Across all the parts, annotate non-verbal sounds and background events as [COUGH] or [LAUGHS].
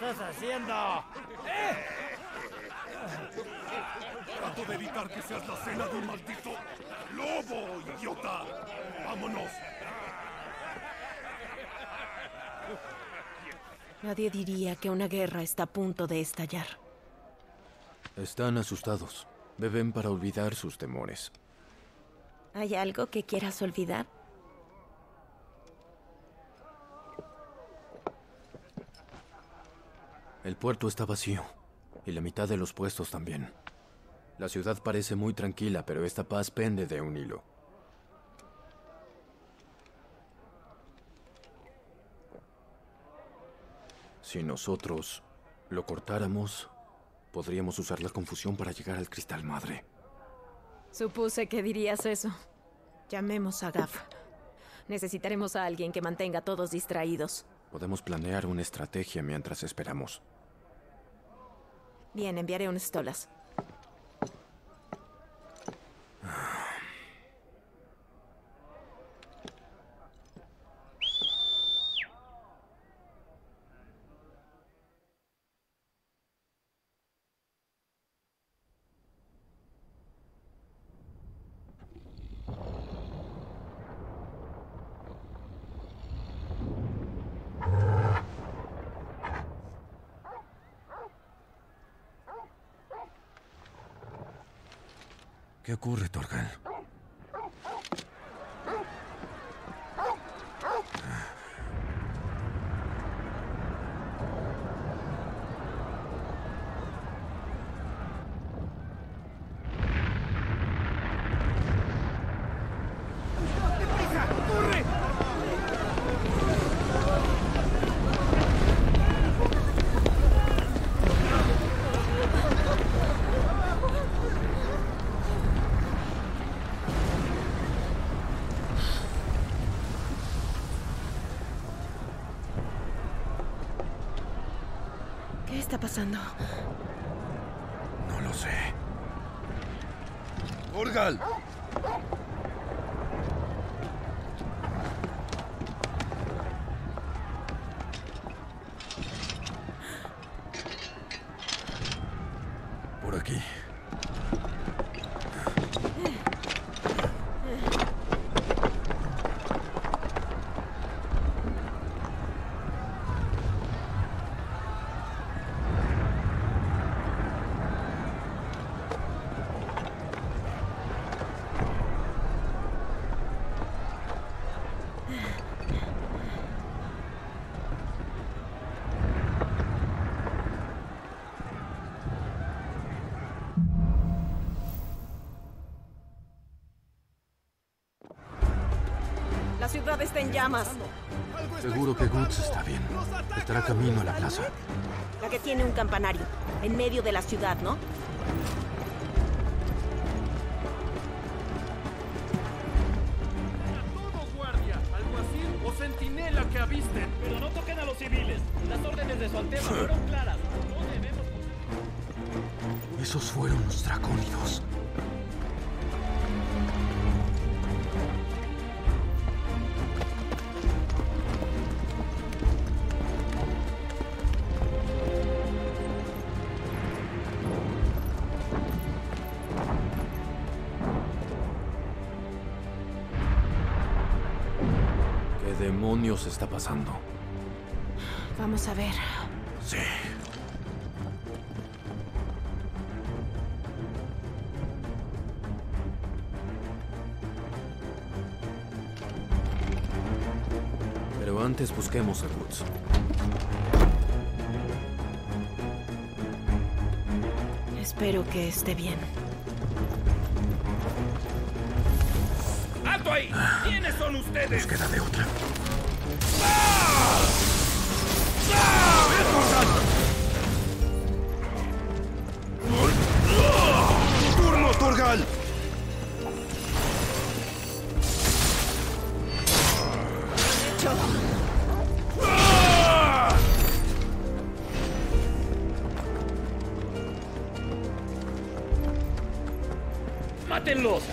estás haciendo? Trato de evitar que seas la cena de un maldito lobo, idiota. ¡Vámonos! Nadie diría que una guerra está a punto de estallar. Están asustados. Beben para olvidar sus temores. ¿Hay algo que quieras olvidar? El puerto está vacío. Y la mitad de los puestos también. La ciudad parece muy tranquila, pero esta paz pende de un hilo. Si nosotros lo cortáramos, podríamos usar la confusión para llegar al cristal madre. Supuse que dirías eso. Llamemos a Gaff. Necesitaremos a alguien que mantenga a todos distraídos. Podemos planear una estrategia mientras esperamos. Bien, enviaré un Stolas. ¿Qué ocurre, Torgal? ¿Qué está No lo sé. ¡Orgal! Por aquí. La ciudad está en llamas. Seguro que Guts está bien. Estará camino a la plaza. La que tiene un campanario. En medio de la ciudad, ¿no? Demonios está pasando? Vamos a ver. Sí. Pero antes busquemos a Woods. Espero que esté bien. ¡Alto ahí! ¿Quiénes son ustedes? Nos queda de otra. ¡Turno, Torgal! ¡Mátenlos!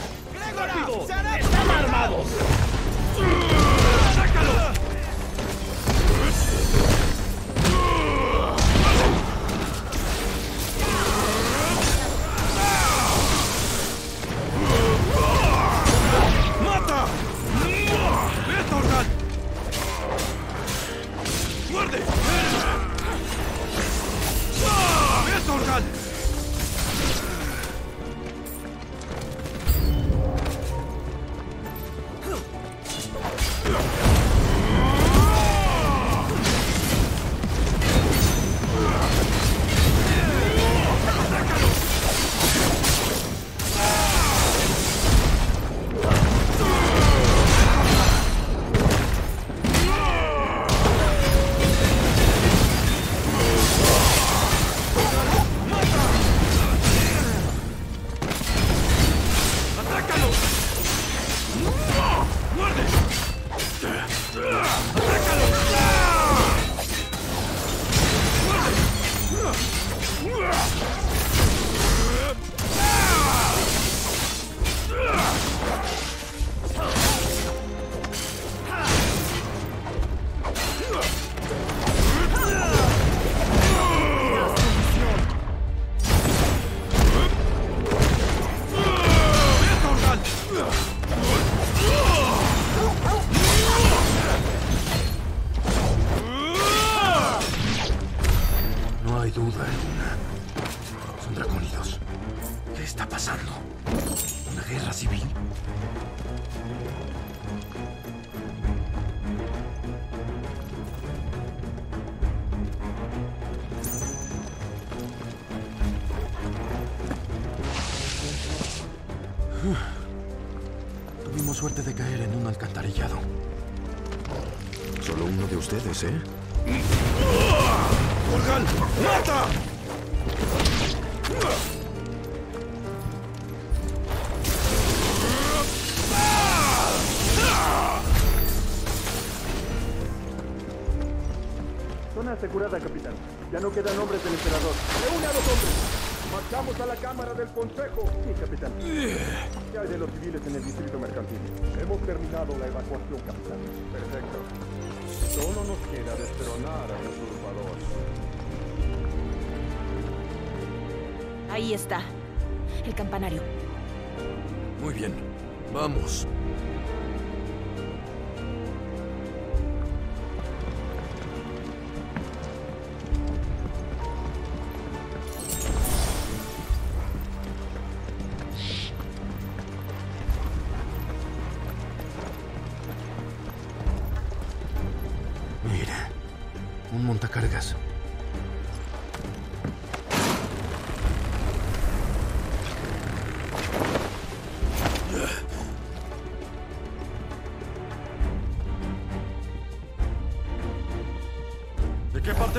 Asegurada, capitán. Ya no quedan hombres del emperador. ¡Reúne a los hombres! ¡Marchamos a la Cámara del Consejo! Sí, capitán. ¿Qué hay de los civiles en el distrito mercantil? Hemos terminado la evacuación, capitán. Perfecto. Solo nos queda destronar al usurpador. Ahí está. El campanario. Muy bien. Vamos.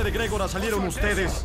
De Gregora salieron ustedes?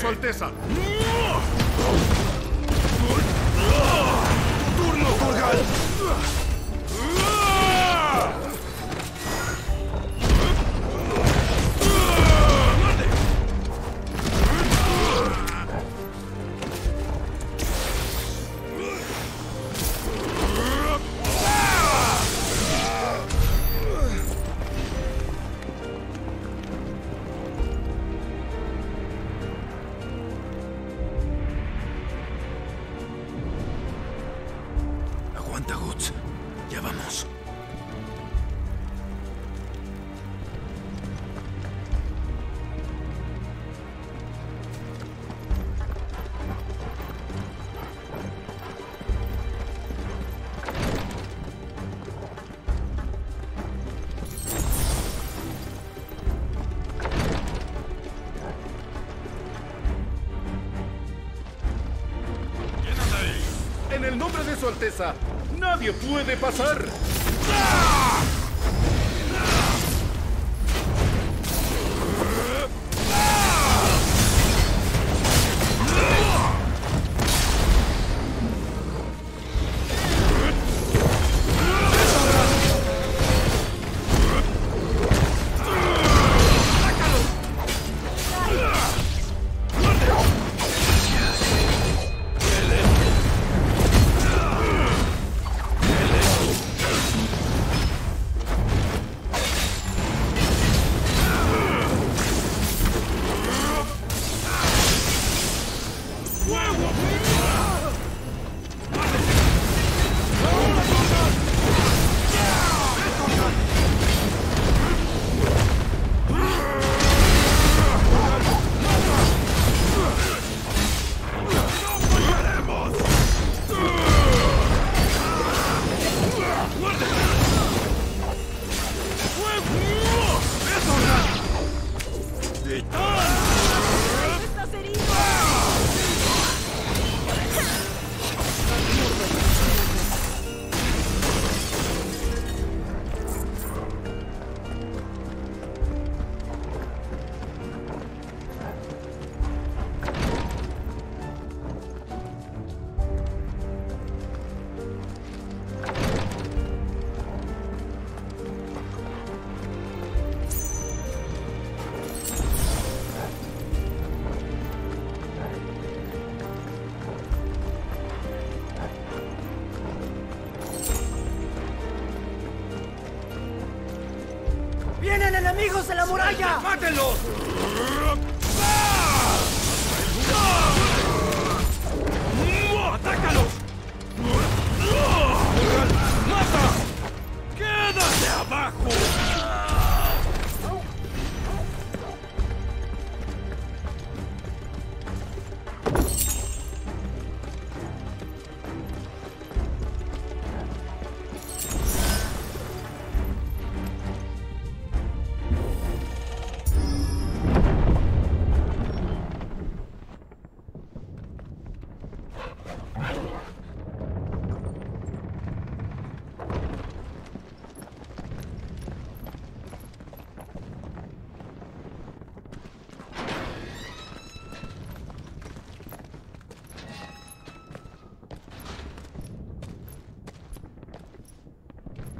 Su Alteza. nadie puede pasar.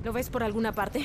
¿Lo ves por alguna parte?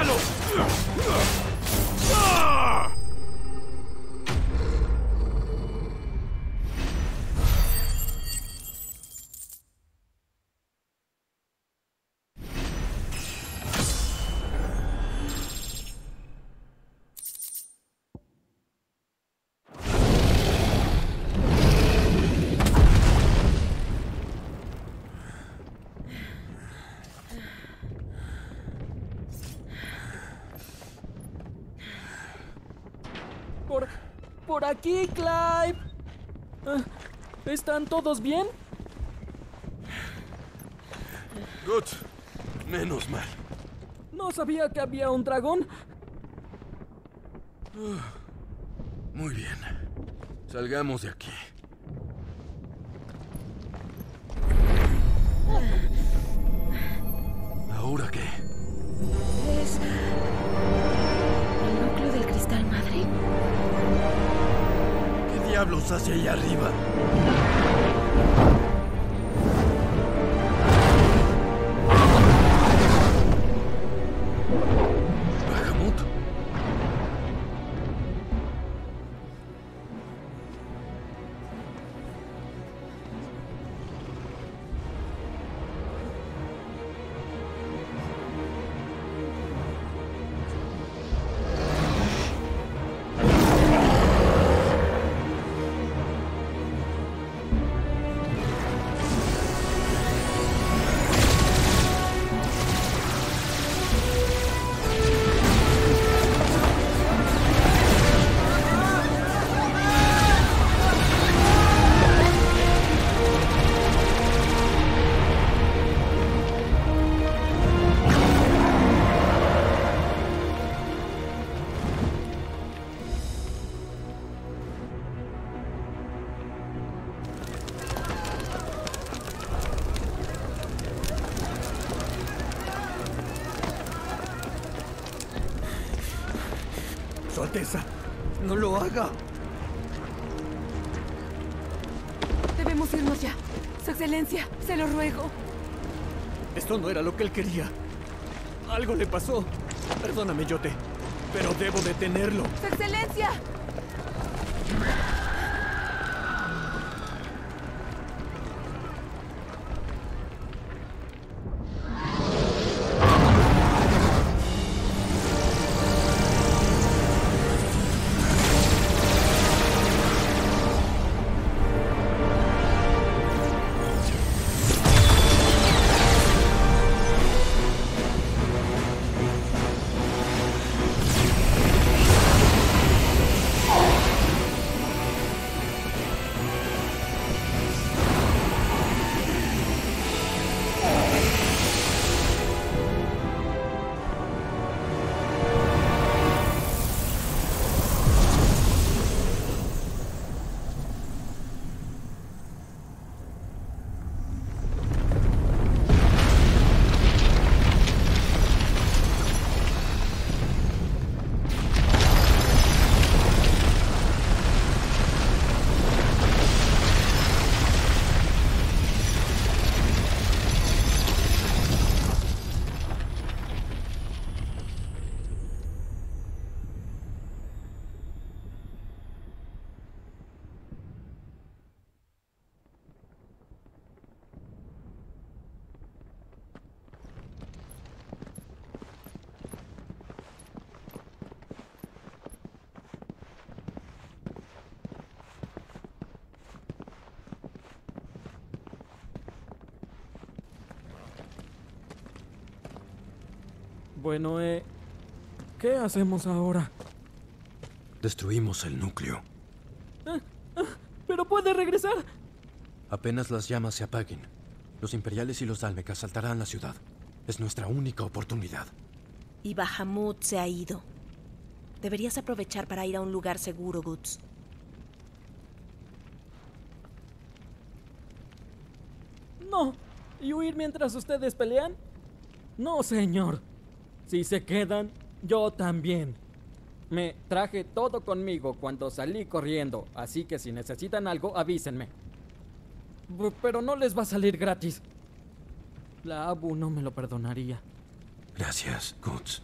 ¡Atácalo! Aquí, Clive. Ah, ¿Están todos bien? Good. Menos mal. No sabía que había un dragón. Muy bien. Salgamos de aquí. ¿Ahora qué? Diablos hace ahí arriba? Esto no era lo que él quería. Algo le pasó. Perdóname, Yote. Pero debo detenerlo. Su Excelencia. Bueno, eh... ¿Qué hacemos ahora? Destruimos el núcleo. ¡Pero puede regresar! Apenas las llamas se apaguen, los imperiales y los dálmecas saltarán la ciudad. Es nuestra única oportunidad. Y Bahamut se ha ido. Deberías aprovechar para ir a un lugar seguro, Guts. No. ¿Y huir mientras ustedes pelean? No, señor. Si se quedan, yo también. Me traje todo conmigo cuando salí corriendo, así que si necesitan algo, avísenme. B- Pero no les va a salir gratis. La Abu no me lo perdonaría. Gracias, Guts.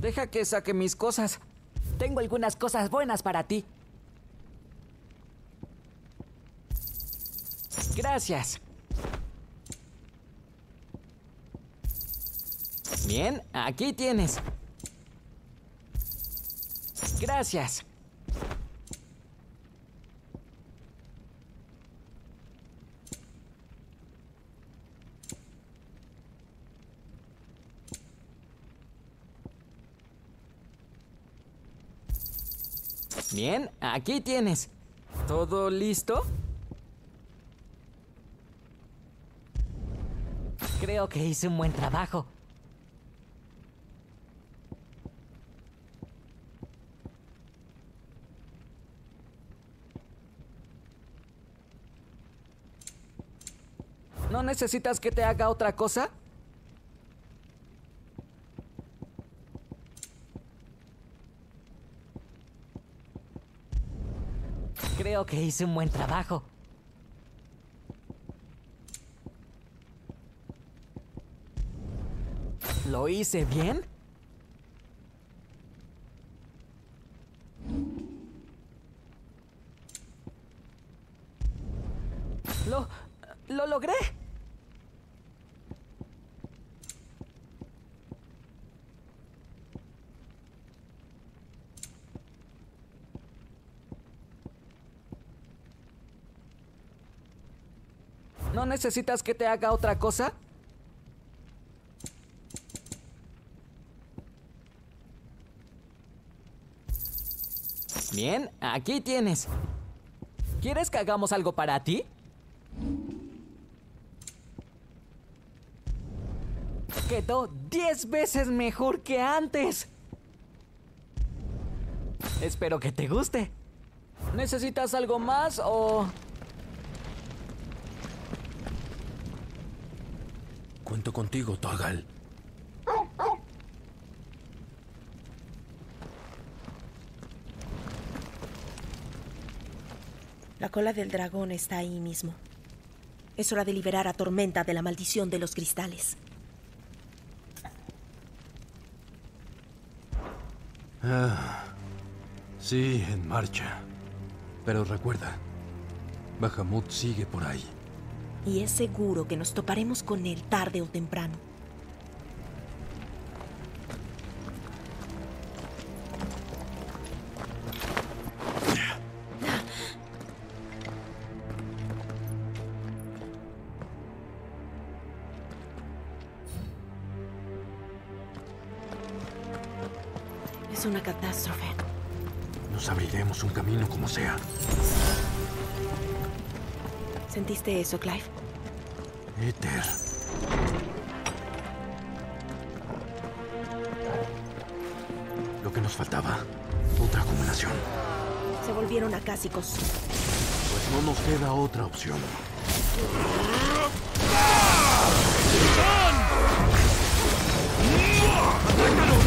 Deja que saque mis cosas. Tengo algunas cosas buenas para ti. Gracias. Bien, aquí tienes. Gracias. Bien, aquí tienes. ¿Todo listo? Creo que hice un buen trabajo. ¿No necesitas que te haga otra cosa? Que hice un buen trabajo. ¿Lo hice bien? Lo... lo logré. ¿No necesitas que te haga otra cosa? Bien, aquí tienes. ¿Quieres que hagamos algo para ti? Quedó 10 veces mejor que antes. Espero que te guste. ¿Necesitas algo más o...? Cuento contigo, Tagal. La cola del dragón está ahí mismo. Es hora de liberar a Tormenta de la maldición de los cristales. Ah, sí, en marcha. Pero recuerda, Bahamut sigue por ahí. Y es seguro que nos toparemos con él tarde o temprano. ¿Sentiste eso, Clive? Éter. Lo que nos faltaba. Otra acumulación. Se volvieron acásicos. Pues no nos queda otra opción. ¡Qué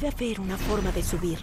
Debe haber una forma de subir.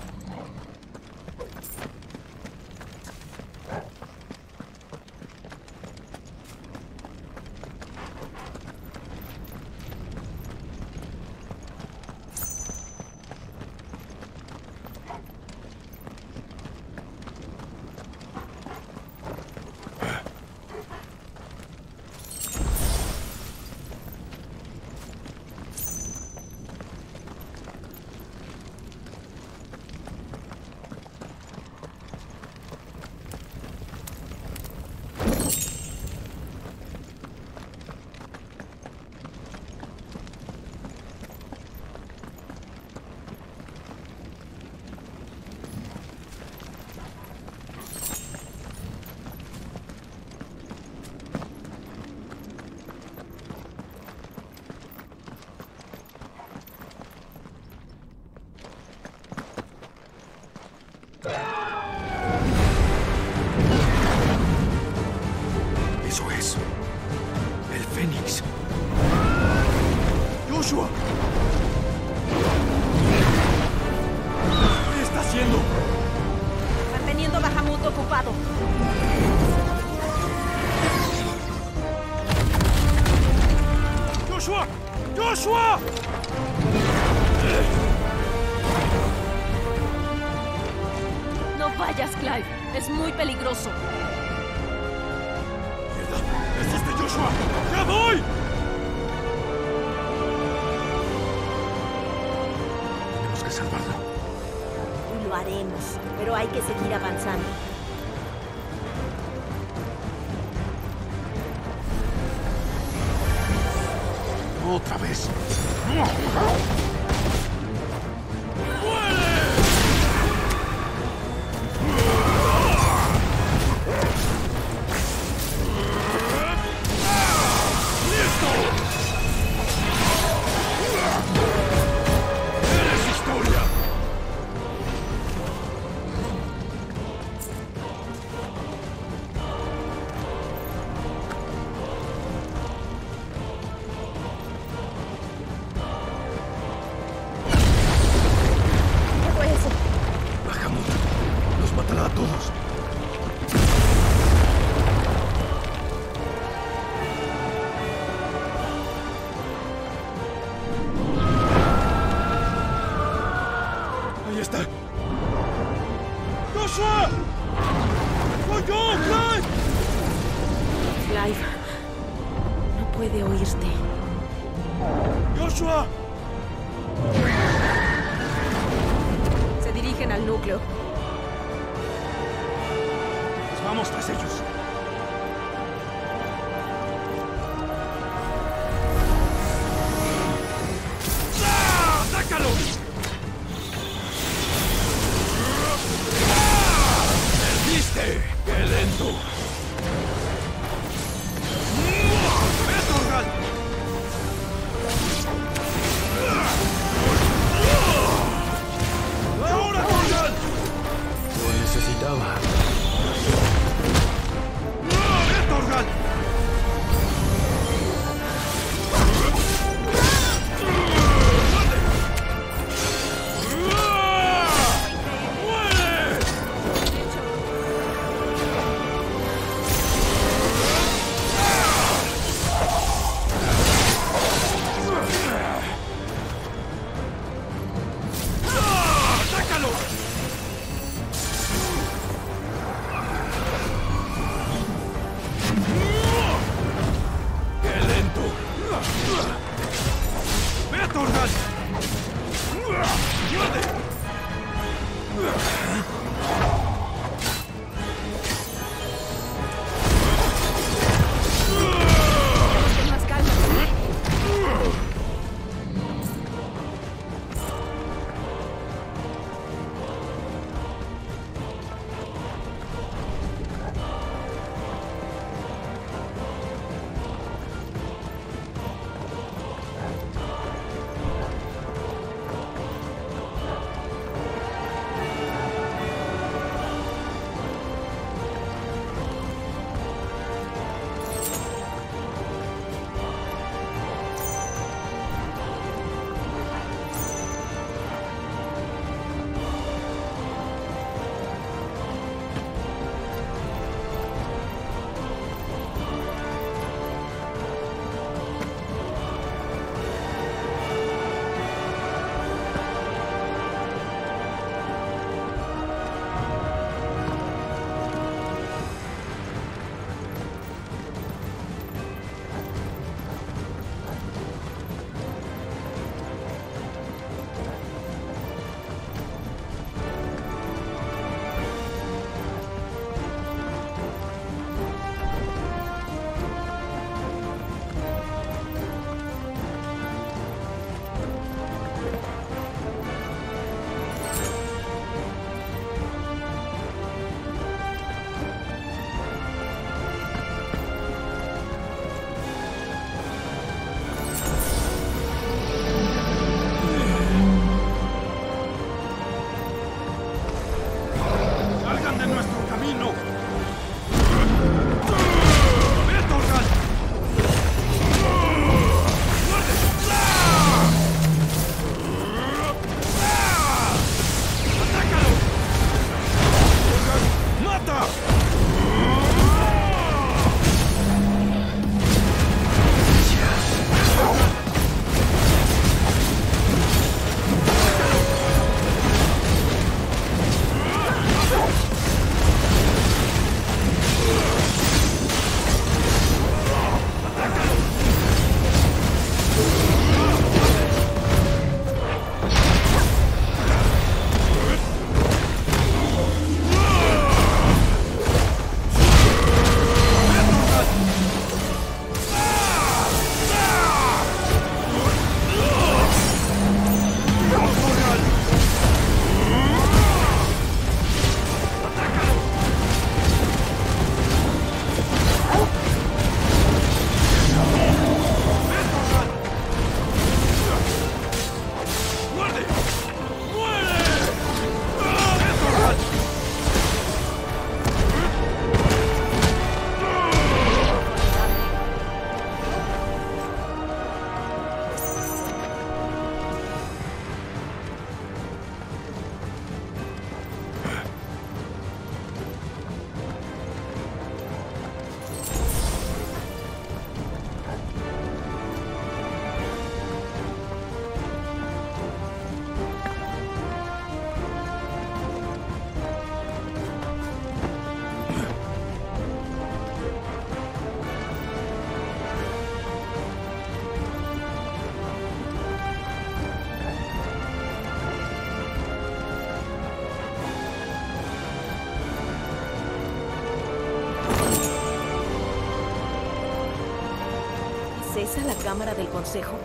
La Cámara del Consejo?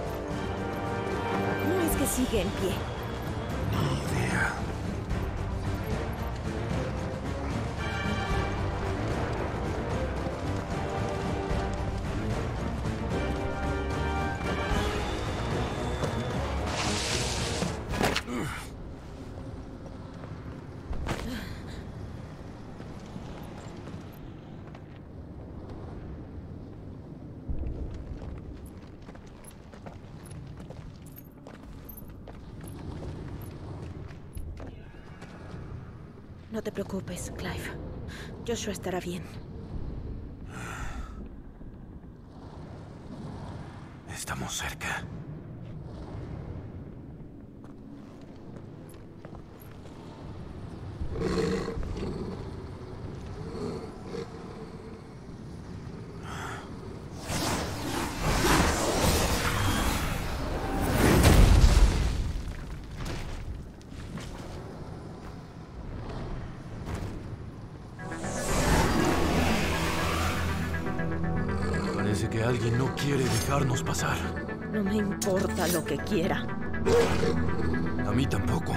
¿Cómo es que sigue en pie? No te preocupes, Clive. Joshua estará bien. Que no quiere dejarnos pasar. No me importa lo que quiera. A mí tampoco.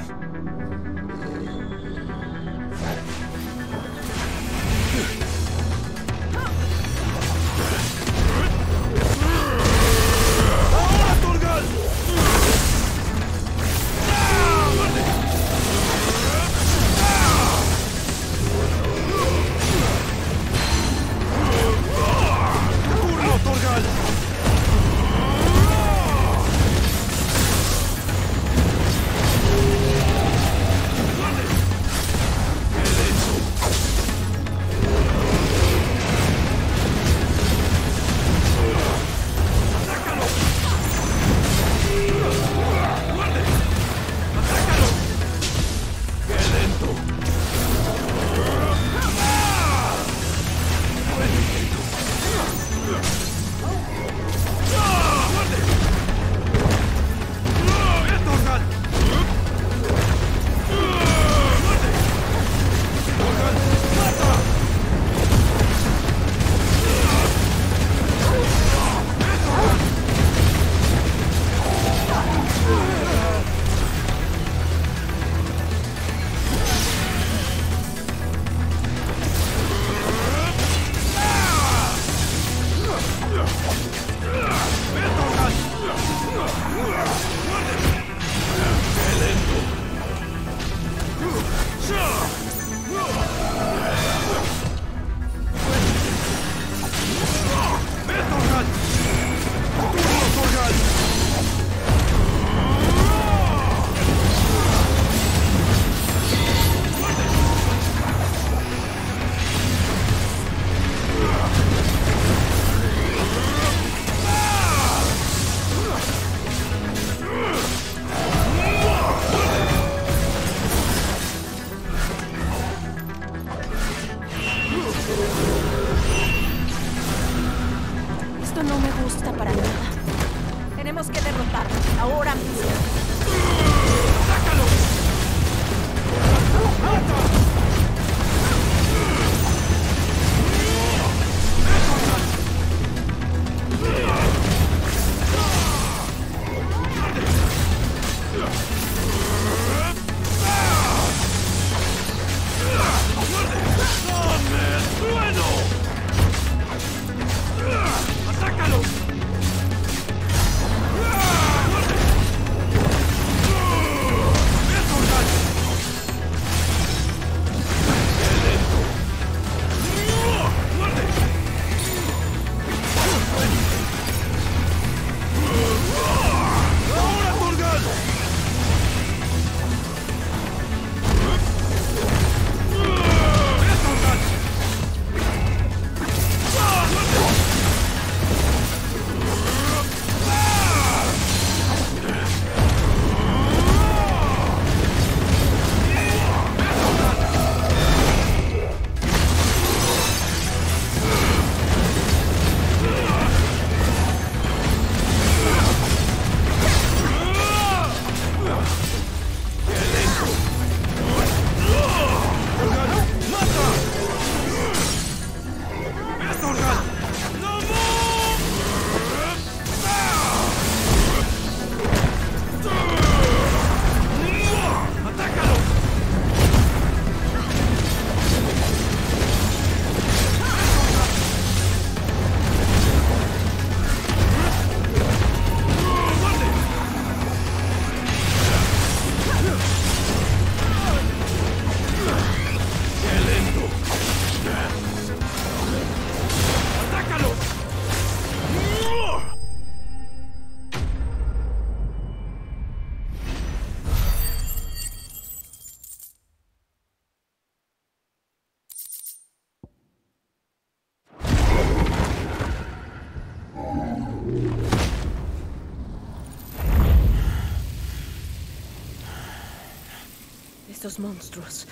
Estos monstruos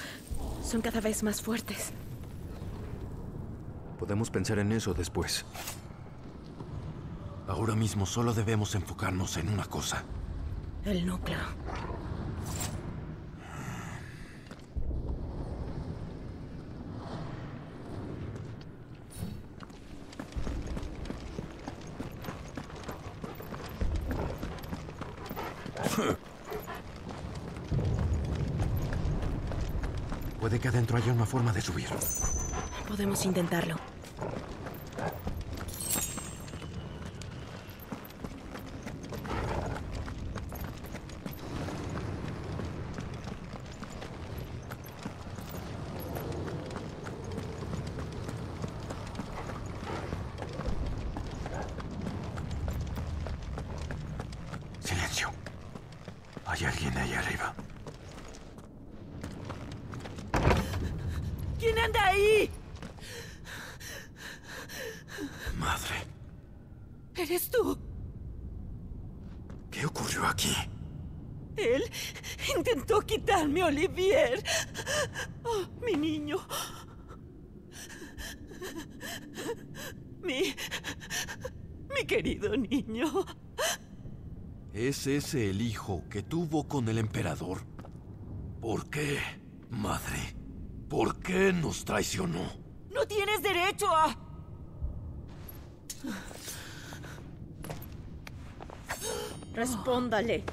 son cada vez más fuertes. Podemos pensar en eso después. Ahora mismo solo debemos enfocarnos en una cosa. El núcleo. Puede que adentro Podemos intentarlo. Silencio. Hay alguien ahí arriba. ¿Quién anda ahí? Madre, ¿Eres tú? ¿qué ocurrió aquí? Él intentó quitarme a Olivier. Oh, mi niño. Mi. Mi querido niño. ¿Es ese el hijo que tuvo con el emperador? ¿Por qué, madre? ¿Por qué nos traicionó? No tienes derecho a. Respóndale.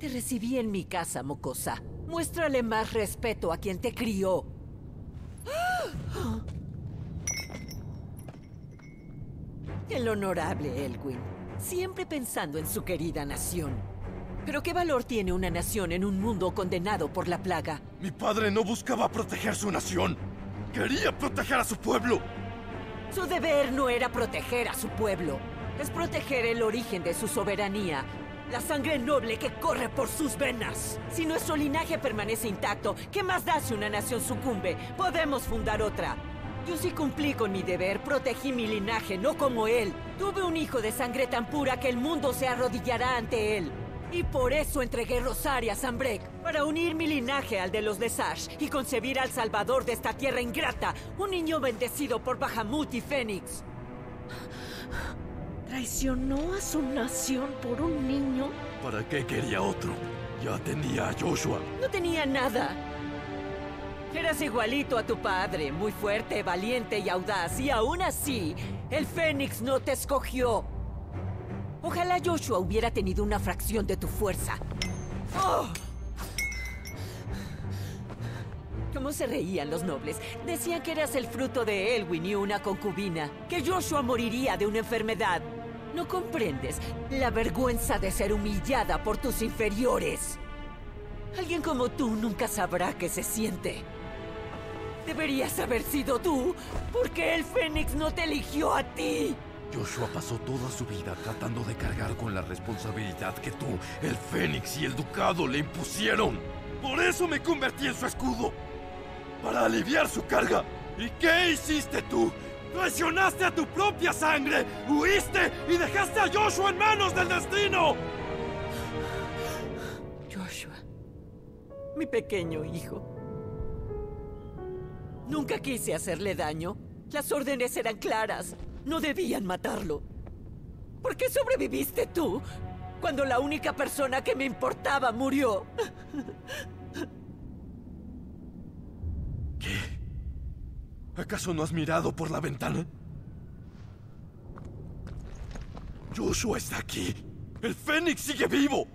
Te recibí en mi casa, mocosa. Muéstrale más respeto a quien te crió. El honorable Elwin, siempre pensando en su querida nación. Pero ¿qué valor tiene una nación en un mundo condenado por la plaga? Mi padre no buscaba proteger su nación. Quería proteger a su pueblo. Su deber no era proteger a su pueblo, es proteger el origen de su soberanía, la sangre noble que corre por sus venas. Si nuestro linaje permanece intacto, ¿qué más da si una nación sucumbe? Podemos fundar otra. Yo sí cumplí con mi deber, protegí mi linaje, no como él. Tuve un hijo de sangre tan pura que el mundo se arrodillará ante él. Y por eso entregué Rosaria a Sambrek, para unir mi linaje al de los Lesage y concebir al salvador de esta tierra ingrata, un niño bendecido por Bahamut y Fénix. ¿Traicionó a su nación por un niño? ¿Para qué quería otro? Ya tenía a Joshua. No tenía nada. Eras igualito a tu padre, muy fuerte, valiente y audaz, y aún así, el Fénix no te escogió. Ojalá Joshua hubiera tenido una fracción de tu fuerza. ¡Oh! ¿Cómo se reían los nobles? Decían que eras el fruto de Elwin y una concubina, que Joshua moriría de una enfermedad. ¿No comprendes la vergüenza de ser humillada por tus inferiores? Alguien como tú nunca sabrá qué se siente. Deberías haber sido tú, porque el Fénix no te eligió a ti. Joshua pasó toda su vida tratando de cargar con la responsabilidad que tú, el Fénix y el Ducado le impusieron. Por eso me convertí en su escudo. Para aliviar su carga. ¿Y qué hiciste tú? ¡Traicionaste a tu propia sangre! ¡Huiste y dejaste a Joshua en manos del destino! Joshua, mi pequeño hijo. Nunca quise hacerle daño. Las órdenes eran claras. No debían matarlo. ¿Por qué sobreviviste tú cuando la única persona que me importaba murió? ¿Acaso no has mirado por la ventana? Joshua está aquí. El Fénix sigue vivo.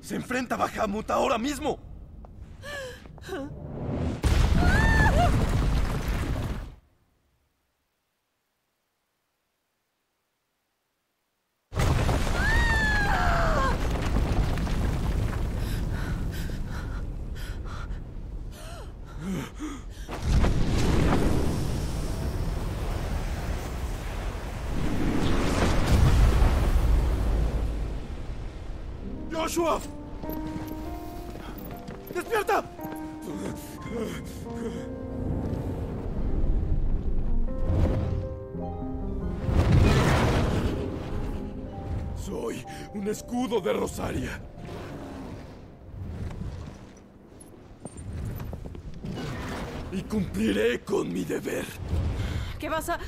Se enfrenta a Bahamut ahora mismo. ¡Joshua! ¡Despierta! Soy un escudo de Rosaria. Y cumpliré con mi deber. ¿Qué vas a...?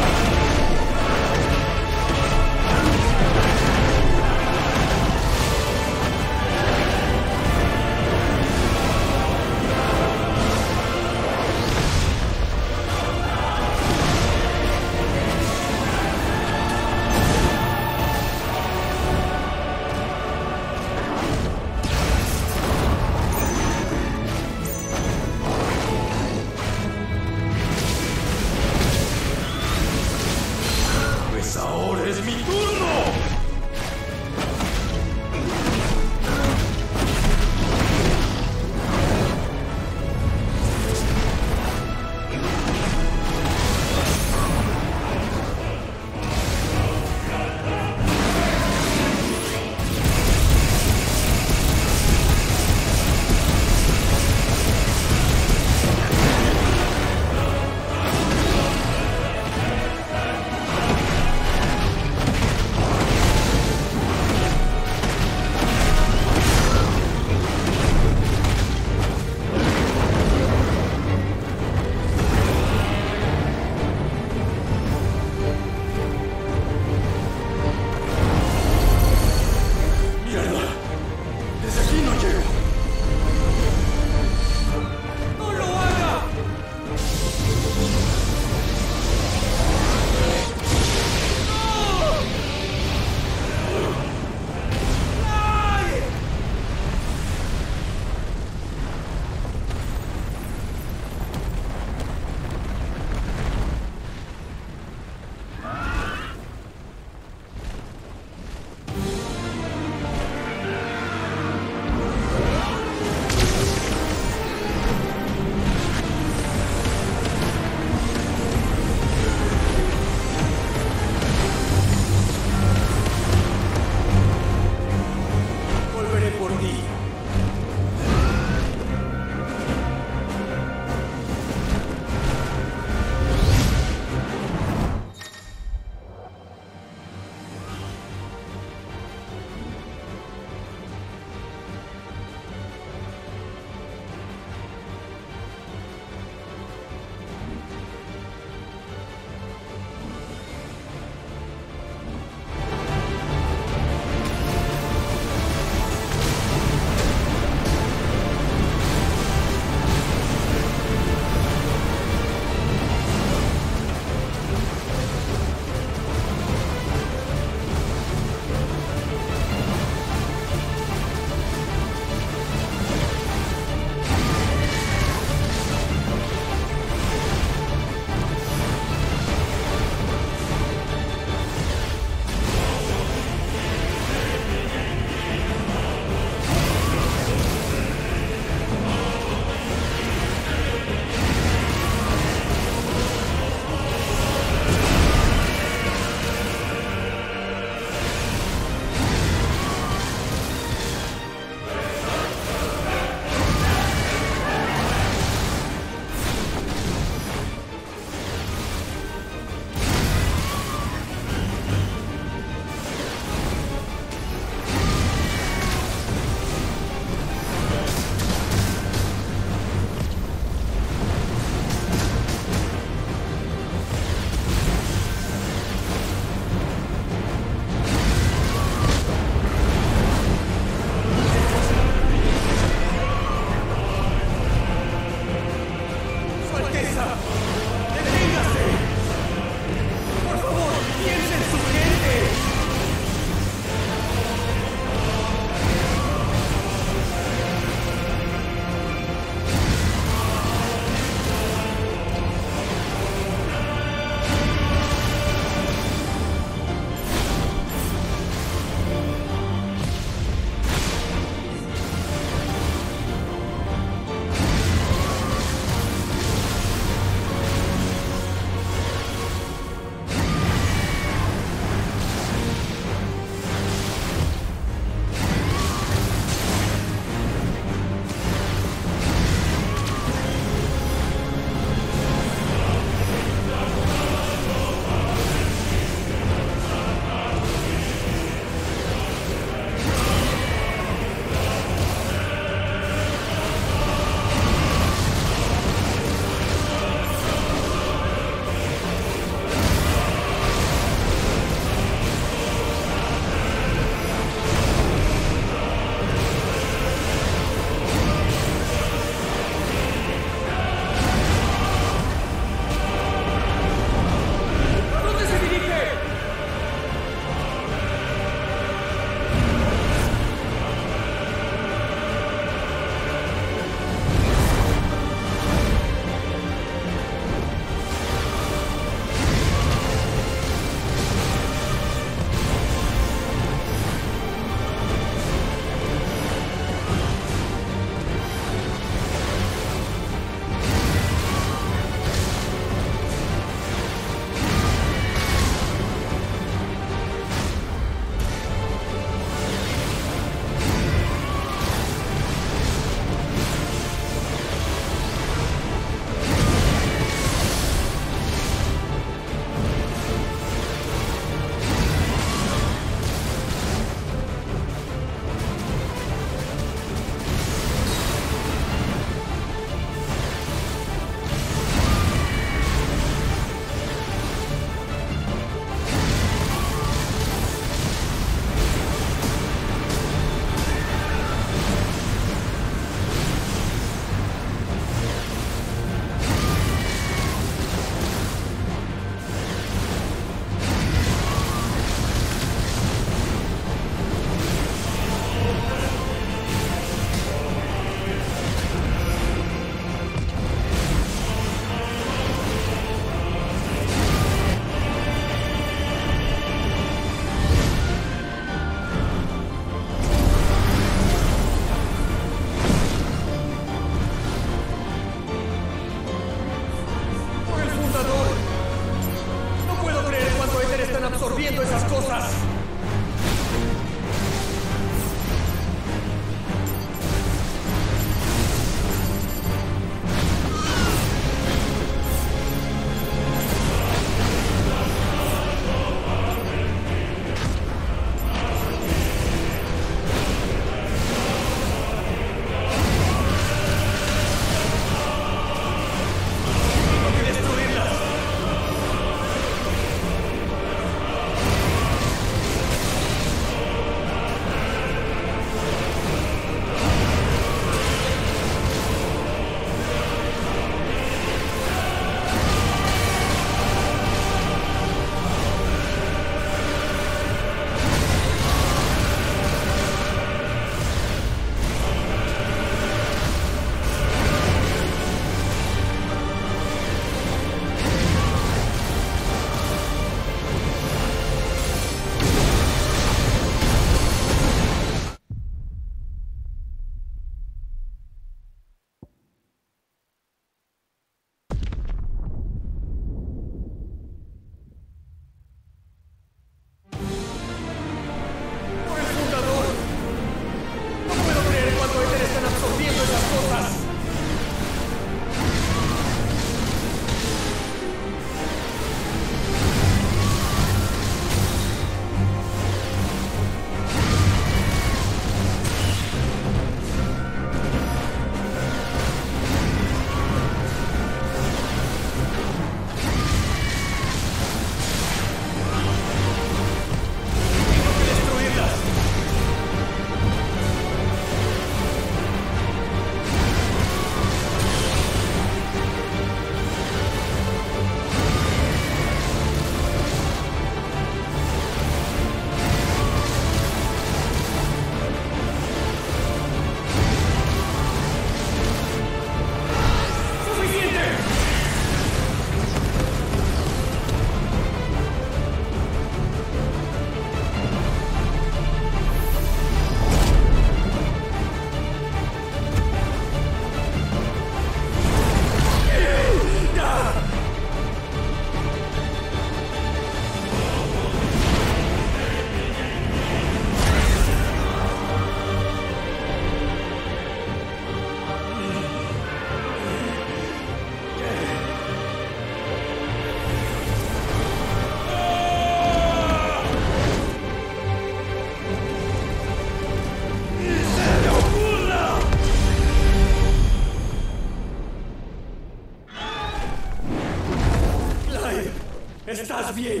Essas viejas!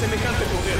semejante poder.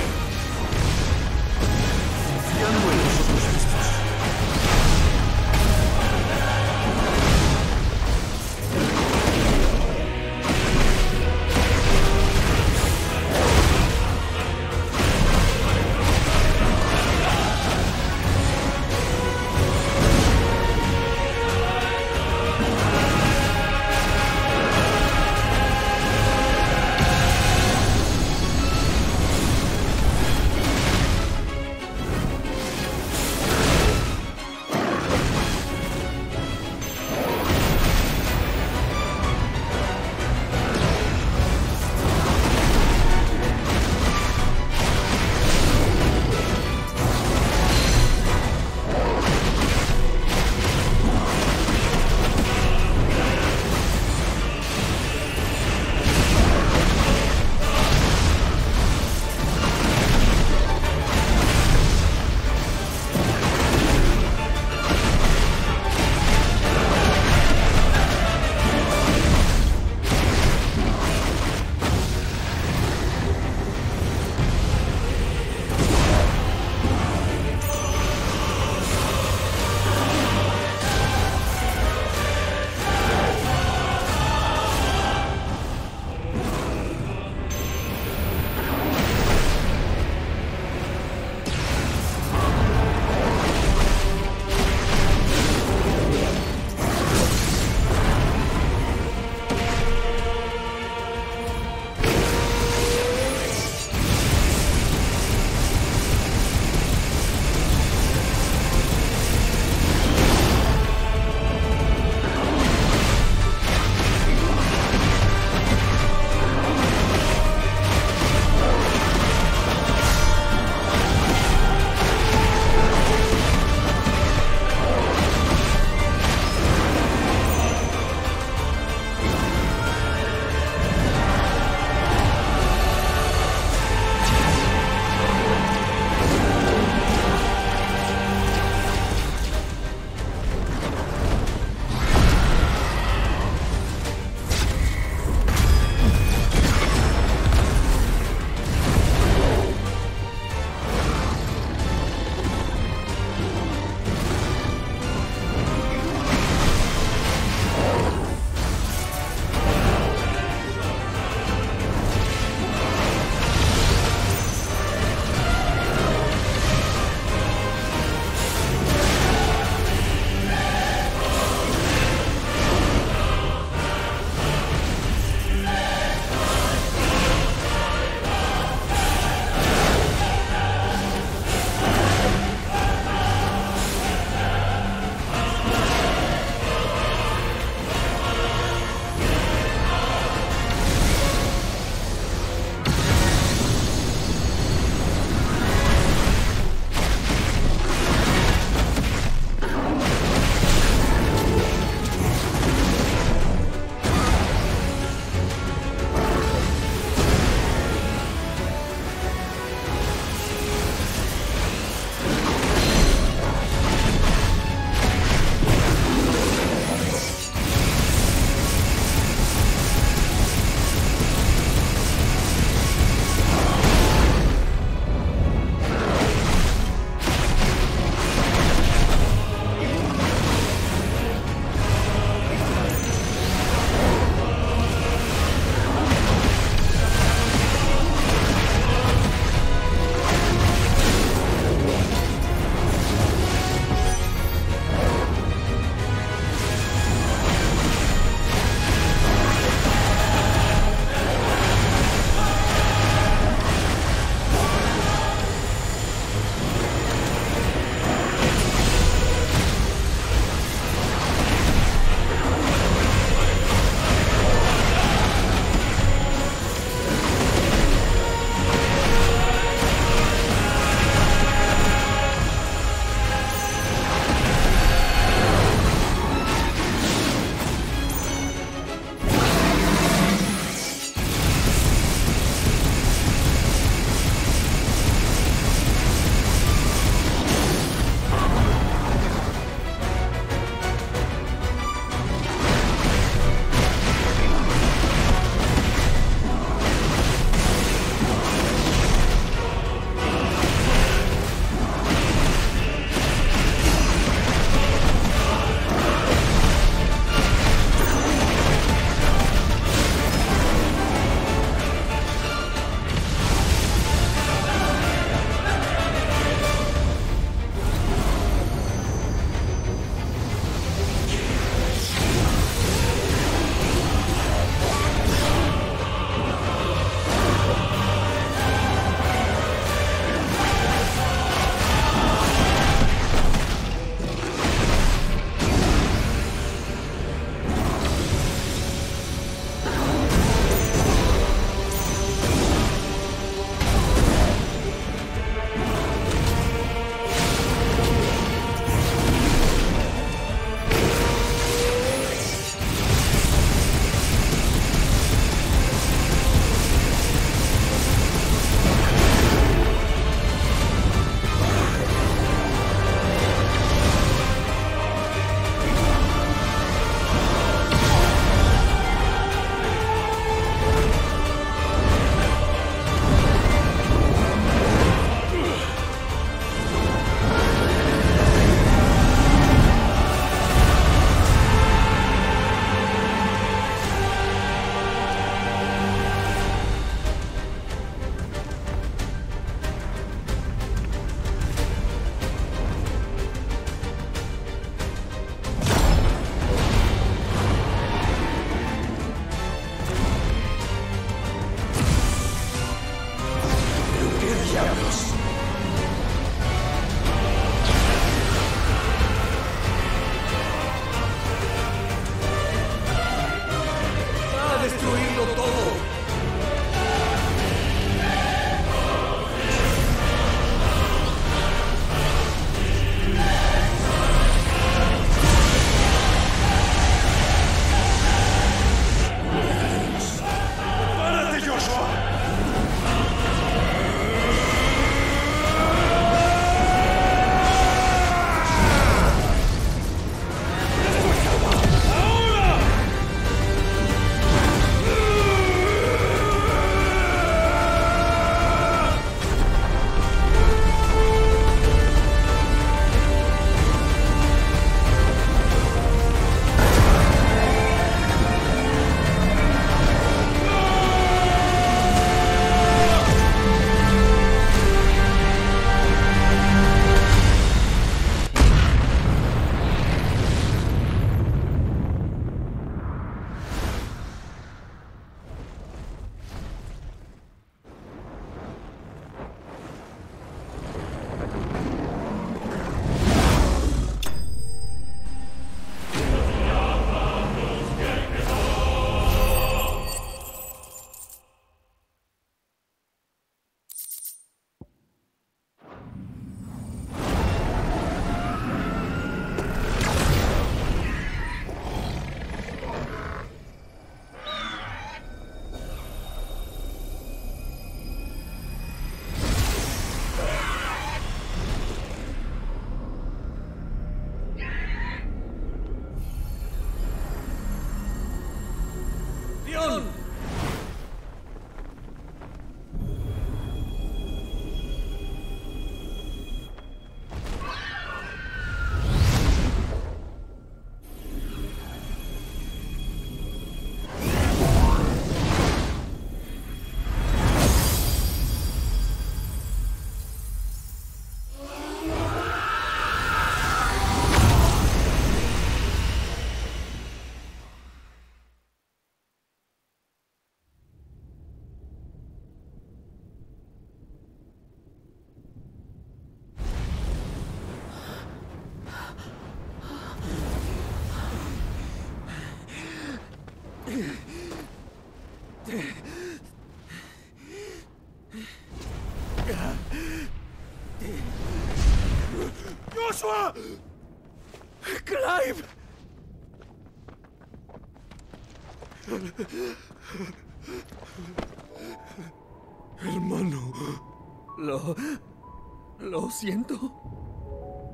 Lo siento.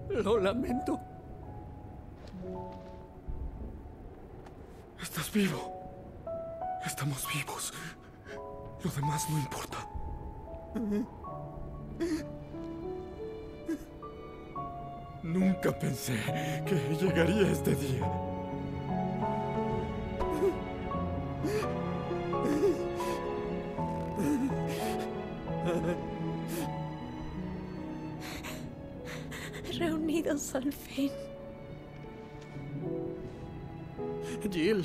Lo lamento. Estás vivo. Estamos vivos. Lo demás no importa. Nunca pensé que llegaría este día. Reunidos al. Jill.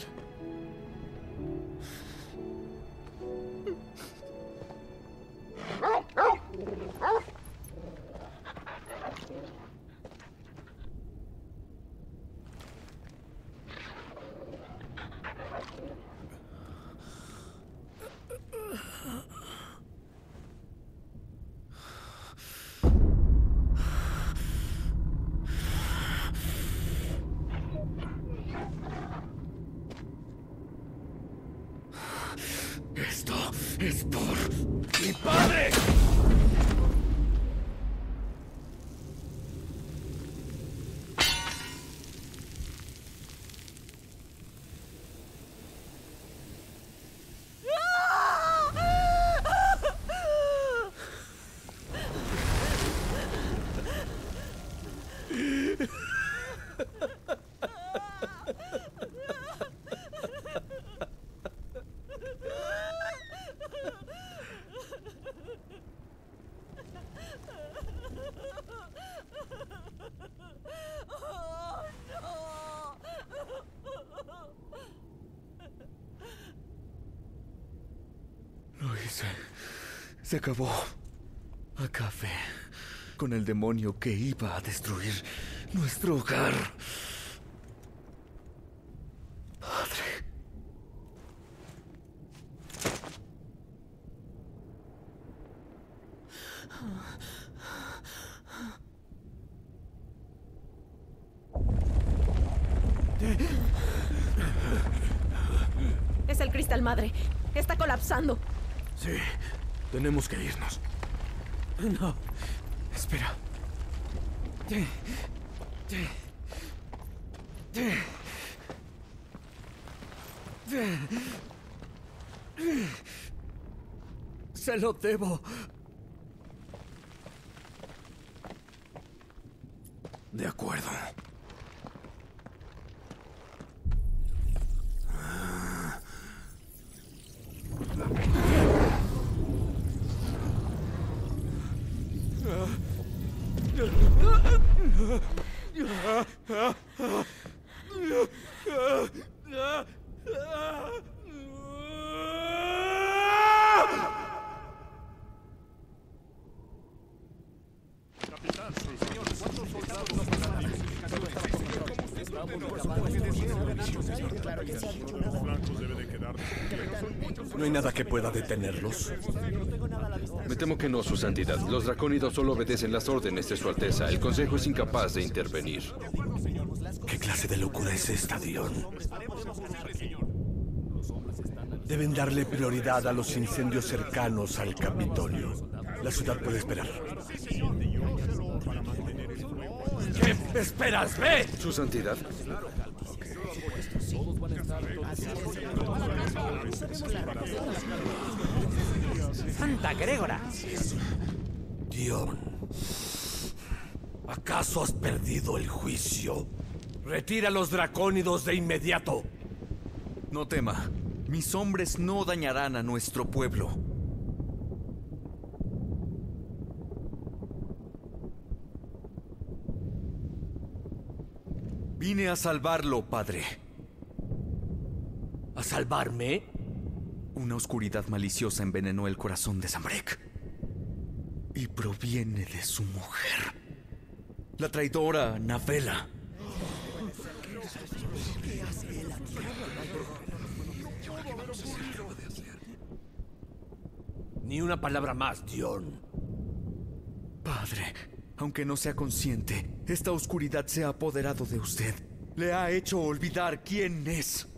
Es por mi padre. Lo hice. Se acabó. Acabé con el demonio que iba a destruir nuestro hogar. Padre. Es el cristal madre. Está colapsando. Sí, tenemos que irnos. No. Espera. Se lo debo. De acuerdo. No hay nada que pueda detenerlos. Me temo que no, Su Santidad. Los dracónidos solo obedecen las órdenes de Su Alteza. El Consejo es incapaz de intervenir. ¿Qué clase de locura es esta, Dion? Deben darle prioridad a los incendios cercanos al Capitolio. La ciudad puede esperar. ¿Qué esperas? ¡Ve! Su Santidad. Santa Grégora. Dion, ¿acaso has perdido el juicio? Retira los dracónidos de inmediato. No tema. Mis hombres no dañarán a nuestro pueblo. Vine a salvarlo, padre. ¿A salvarme? Una oscuridad maliciosa envenenó el corazón de Zambrek. Y proviene de su mujer. La traidora Navela. Ni una palabra más, Dion. Padre, aunque no sea consciente, esta oscuridad se ha apoderado de usted. Le ha hecho olvidar quién es.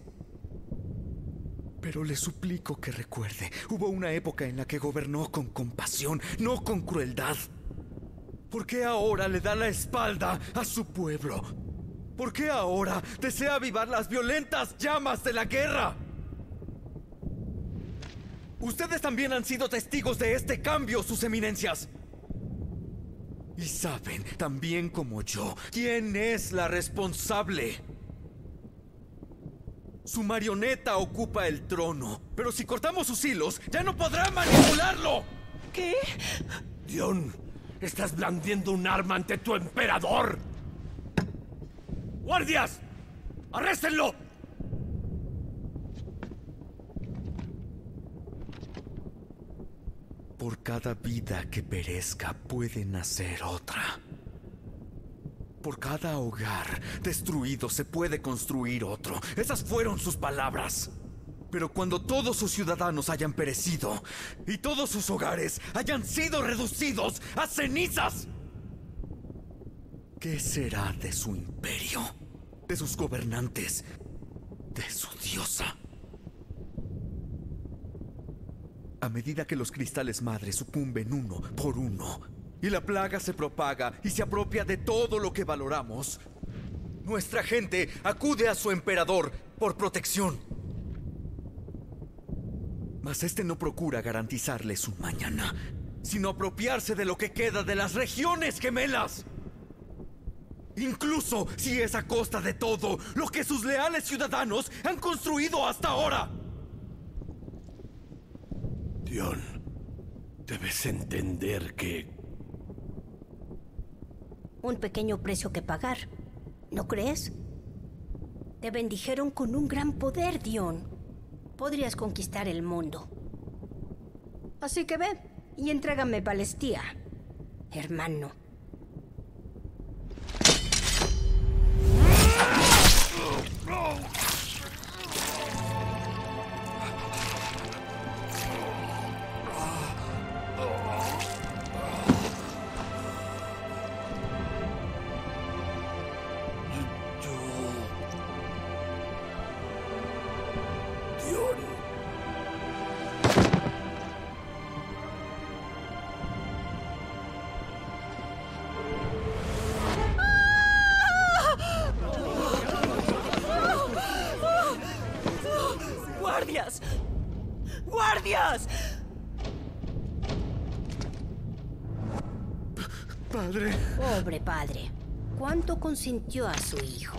Pero le suplico que recuerde, hubo una época en la que gobernó con compasión, no con crueldad. ¿Por qué ahora le da la espalda a su pueblo? ¿Por qué ahora desea avivar las violentas llamas de la guerra? Ustedes también han sido testigos de este cambio, sus eminencias. Y saben, también como yo, quién es la responsable. Su marioneta ocupa el trono, pero si cortamos sus hilos, ya no podrá manipularlo. ¿Qué? Dion, estás blandiendo un arma ante tu emperador. ¡Guardias! ¡Arréstenlo! Por cada vida que perezca puede nacer otra. Por cada hogar destruido se puede construir otro. Esas fueron sus palabras. Pero cuando todos sus ciudadanos hayan perecido y todos sus hogares hayan sido reducidos a cenizas, ¿qué será de su imperio? ¿De sus gobernantes? ¿De su diosa? A medida que los cristales madres sucumben uno por uno y la plaga se propaga y se apropia de todo lo que valoramos, nuestra gente acude a su emperador por protección. Mas este no procura garantizarles un mañana, sino apropiarse de lo que queda de las regiones gemelas. Incluso si es a costa de todo lo que sus leales ciudadanos han construido hasta ahora. Dion, debes entender que... Un pequeño precio que pagar, ¿no crees? Te bendijeron con un gran poder, Dion. Podrías conquistar el mundo. Así que ve y entrégame Palestía, hermano. Consintió a su hijo?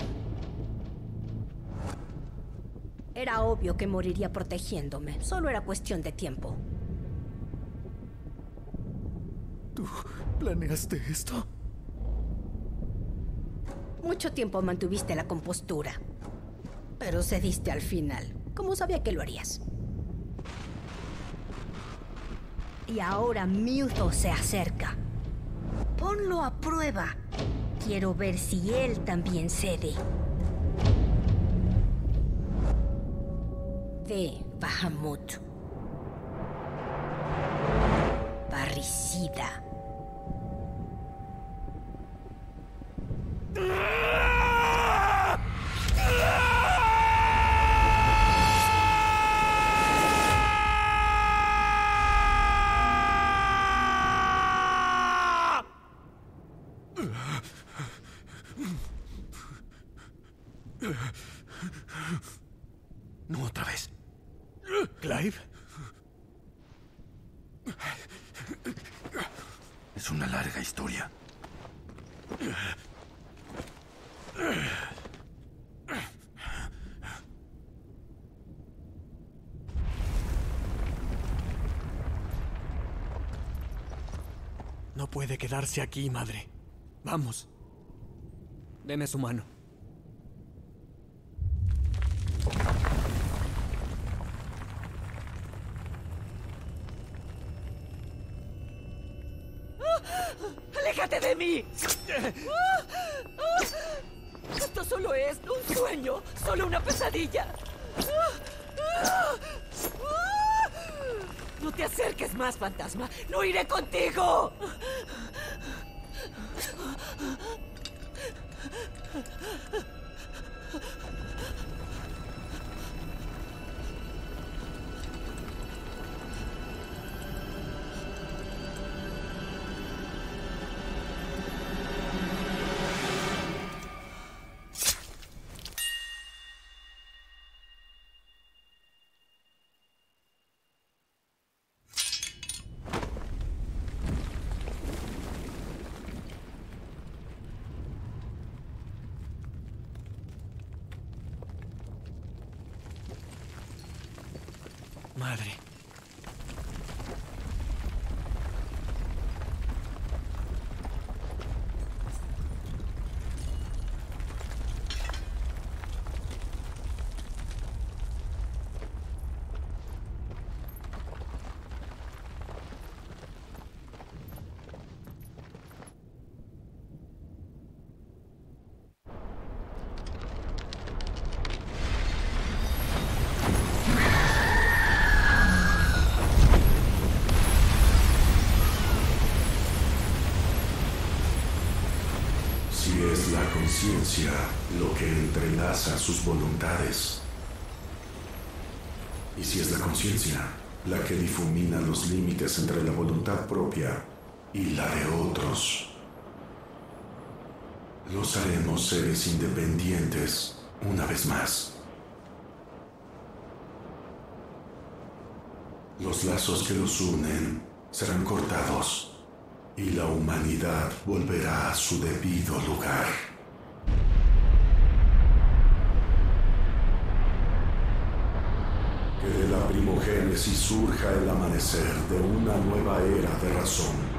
Era obvio que moriría protegiéndome. Solo era cuestión de tiempo. ¿Tú planeaste esto? Mucho tiempo mantuviste la compostura. Pero cediste al final. Como sabía que lo harías. Y ahora Muto se acerca. Ponlo a prueba. Quiero ver si él también cede. Ve, Bahamut. Parricida. No otra vez. ¿Clive? Es una larga historia. No aquí, madre. Vamos. Deme su mano. ¡Aléjate de mí! Esto solo es un sueño, solo una pesadilla. vez más, fantasma. ¡No iré contigo! 啊啊啊啊啊啊 lo que entrelaza sus voluntades. Y si es la conciencia la que difumina los límites entre la voluntad propia y la de otros. Los haremos seres independientes una vez más. Los lazos que los unen serán cortados y la humanidad volverá a su debido lugar. Que de la primogénesis surja el amanecer de una nueva era de razón.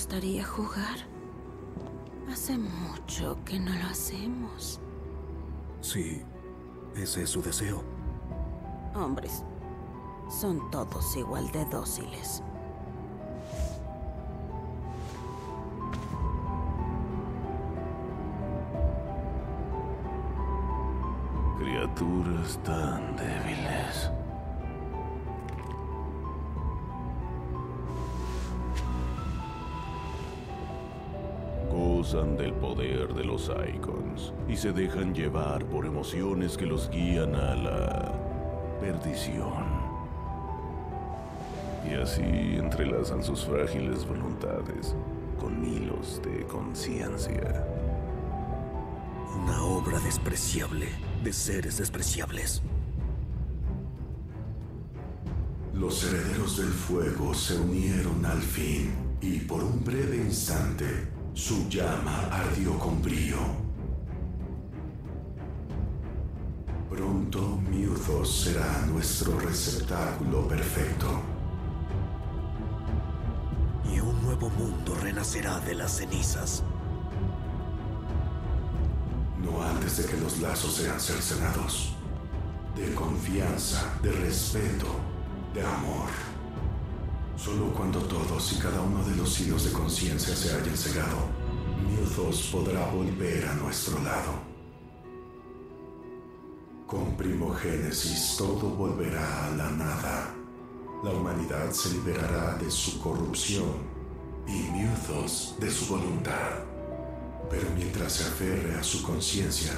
Gustaría jugar? Hace mucho que no lo hacemos. Sí, ese es su deseo. Hombres, son todos igual de dóciles. Criaturas tan débiles. Gozan del poder de los icons y se dejan llevar por emociones que los guían a la perdición. Y así entrelazan sus frágiles voluntades con hilos de conciencia. Una obra despreciable de seres despreciables. Los herederos del fuego se unieron al fin y por un breve instante su llama ardió con brío. Pronto Muthos será nuestro receptáculo perfecto. Y un nuevo mundo renacerá de las cenizas. No antes de que los lazos sean cercenados. De confianza, de respeto, de amor. Solo cuando todos y cada uno de los hilos de conciencia se hayan cegado, Muthos podrá volver a nuestro lado. Con primogénesis todo volverá a la nada. La humanidad se liberará de su corrupción y Muthos de su voluntad. Pero mientras se aferre a su conciencia,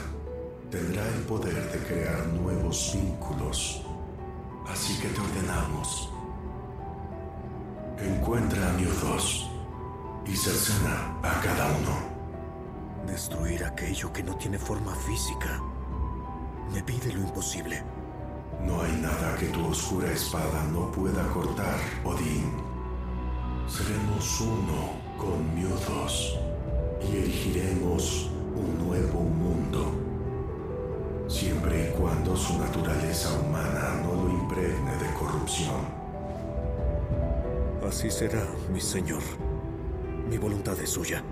tendrá el poder de crear nuevos vínculos. Así que te ordenamos. Encuentra a Muthos y cercena a cada uno. Destruir aquello que no tiene forma física. Me pide lo imposible. No hay nada que tu oscura espada no pueda cortar, Odín. Seremos uno con Muthos y erigiremos un nuevo mundo. Siempre y cuando su naturaleza humana no lo impregne de corrupción. Así será, mi señor. Mi voluntad es suya.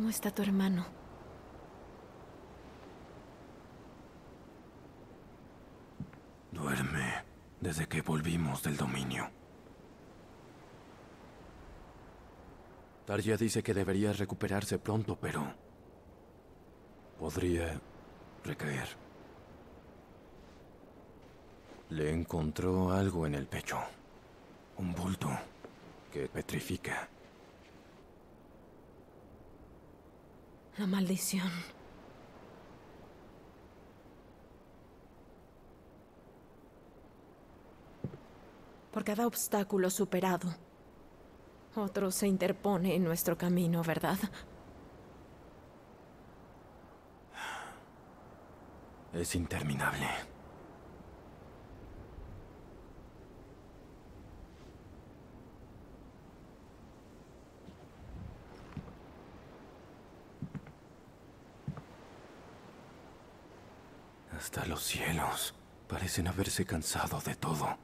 ¿Cómo está tu hermano? Duerme desde que volvimos del dominio. Tarja dice que debería recuperarse pronto, pero podría recaer. Le encontró algo en el pecho. Un bulto que petrifica. La maldición. Por cada obstáculo superado, otro se interpone en nuestro camino, ¿verdad? Es interminable. Hasta los cielos parecen haberse cansado de todo.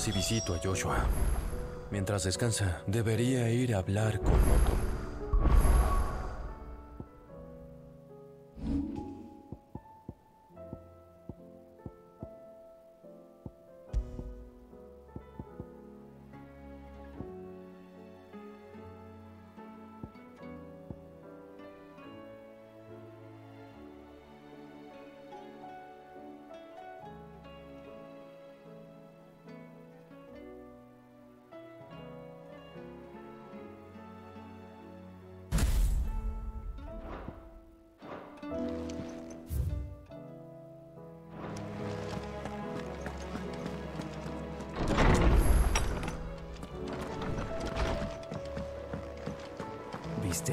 Si visito a Joshua. Mientras descansa, debería ir a hablar con Otto.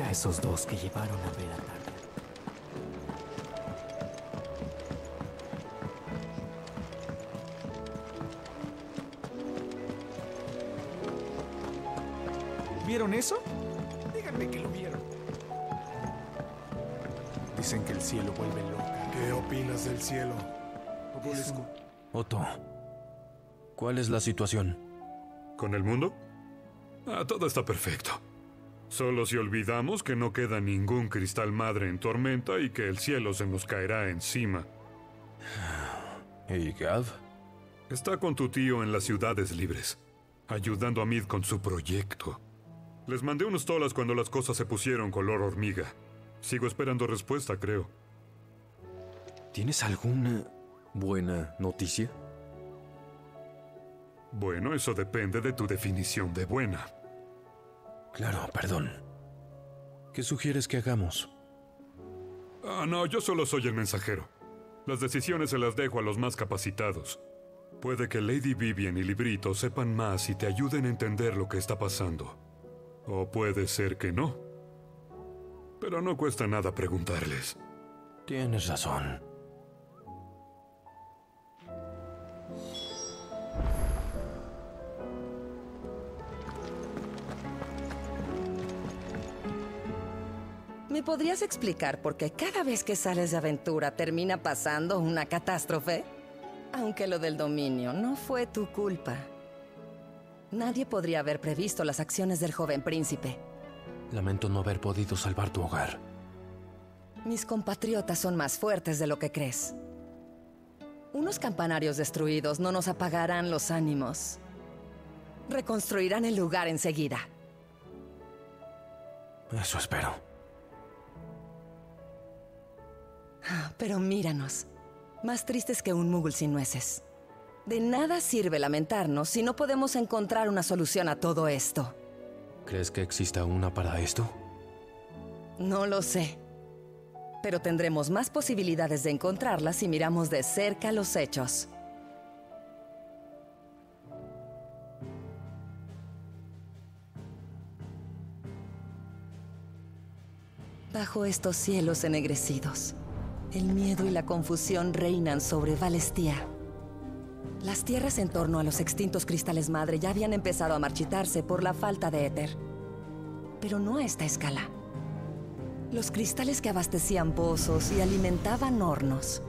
A esos dos que llevaron a ver a Tarja? ¿Vieron eso? Díganme que lo vieron. Dicen que el cielo vuelve loca. ¿Qué opinas del cielo? Otto, ¿cuál es la situación? ¿Con el mundo? Ah, todo está perfecto. Solo si olvidamos que no queda ningún cristal madre en tormenta y que el cielo se nos caerá encima. [SIGHS] ¿Y Gav? Está con tu tío en las ciudades libres, ayudando a Mid con su proyecto. Les mandé unos tolas cuando las cosas se pusieron color hormiga. Sigo esperando respuesta, creo. ¿Tienes alguna ¿Buena noticia? Bueno, eso depende de tu definición de buena. Claro, perdón. ¿Qué sugieres que hagamos? Ah, no, yo solo soy el mensajero. Las decisiones se las dejo a los más capacitados. Puede que Lady Vivian y Librito sepan más y te ayuden a entender lo que está pasando. O puede ser que no. Pero no cuesta nada preguntarles. Tienes razón. ¿Me podrías explicar por qué cada vez que sales de aventura termina pasando una catástrofe? Aunque lo del dominio no fue tu culpa. Nadie podría haber previsto las acciones del joven príncipe. Lamento no haber podido salvar tu hogar. Mis compatriotas son más fuertes de lo que crees. Unos campanarios destruidos no nos apagarán los ánimos. Reconstruirán el lugar enseguida. Eso espero. Pero míranos, más tristes que un mugul sin nueces. De nada sirve lamentarnos si no podemos encontrar una solución a todo esto. ¿Crees que exista una para esto? No lo sé. Pero tendremos más posibilidades de encontrarla si miramos de cerca los hechos. Bajo estos cielos ennegrecidos, el miedo y la confusión reinan sobre Valestía. Las tierras en torno a los extintos cristales madre ya habían empezado a marchitarse por la falta de éter. Pero no a esta escala. Los cristales que abastecían pozos y alimentaban hornos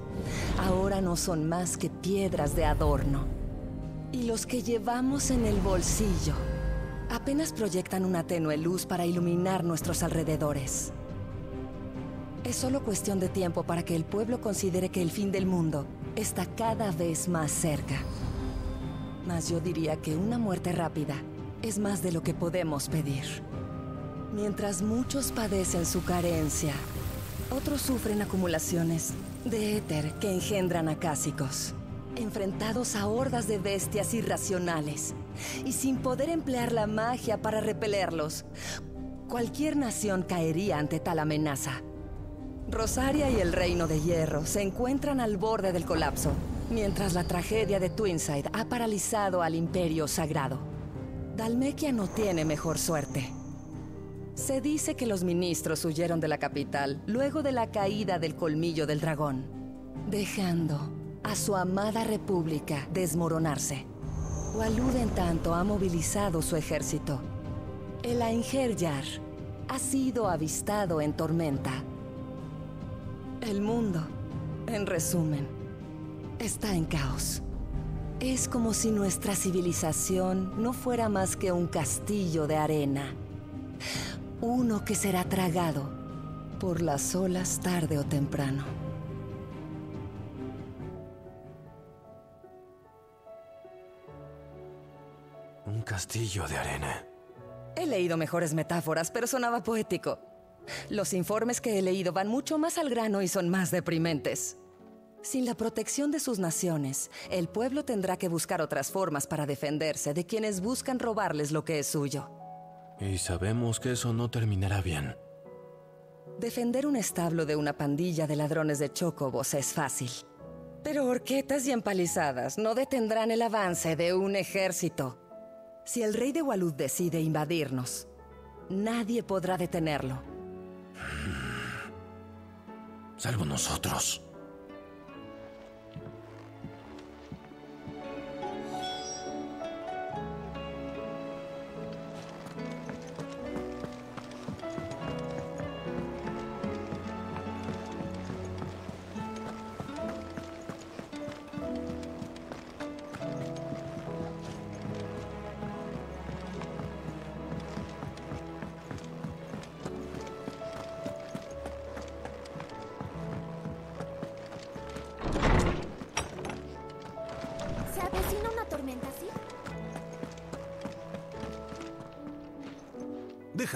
ahora no son más que piedras de adorno. Y los que llevamos en el bolsillo apenas proyectan una tenue luz para iluminar nuestros alrededores. Es solo cuestión de tiempo para que el pueblo considere que el fin del mundo está cada vez más cerca. Mas yo diría que una muerte rápida es más de lo que podemos pedir. Mientras muchos padecen su carencia, otros sufren acumulaciones de éter que engendran acásicos, enfrentados a hordas de bestias irracionales y sin poder emplear la magia para repelerlos. Cualquier nación caería ante tal amenaza. Rosaria y el Reino de Hierro se encuentran al borde del colapso, mientras la tragedia de Twinside ha paralizado al Imperio Sagrado. Dalmequia no tiene mejor suerte. Se dice que los ministros huyeron de la capital luego de la caída del colmillo del dragón, dejando a su amada república desmoronarse. Walud en tanto ha movilizado su ejército. El Aingerjar ha sido avistado en tormenta. El mundo, en resumen, está en caos. Es como si nuestra civilización no fuera más que un castillo de arena. Uno que será tragado por las olas tarde o temprano. Un castillo de arena. He leído mejores metáforas, pero sonaba poético. Los informes que he leído van mucho más al grano y son más deprimentes. Sin la protección de sus naciones, el pueblo tendrá que buscar otras formas para defenderse de quienes buscan robarles lo que es suyo. Y sabemos que eso no terminará bien. Defender un establo de una pandilla de ladrones de chocobos es fácil. Pero horquetas y empalizadas no detendrán el avance de un ejército. Si el rey de Walud decide invadirnos, nadie podrá detenerlo. Salvo nosotros.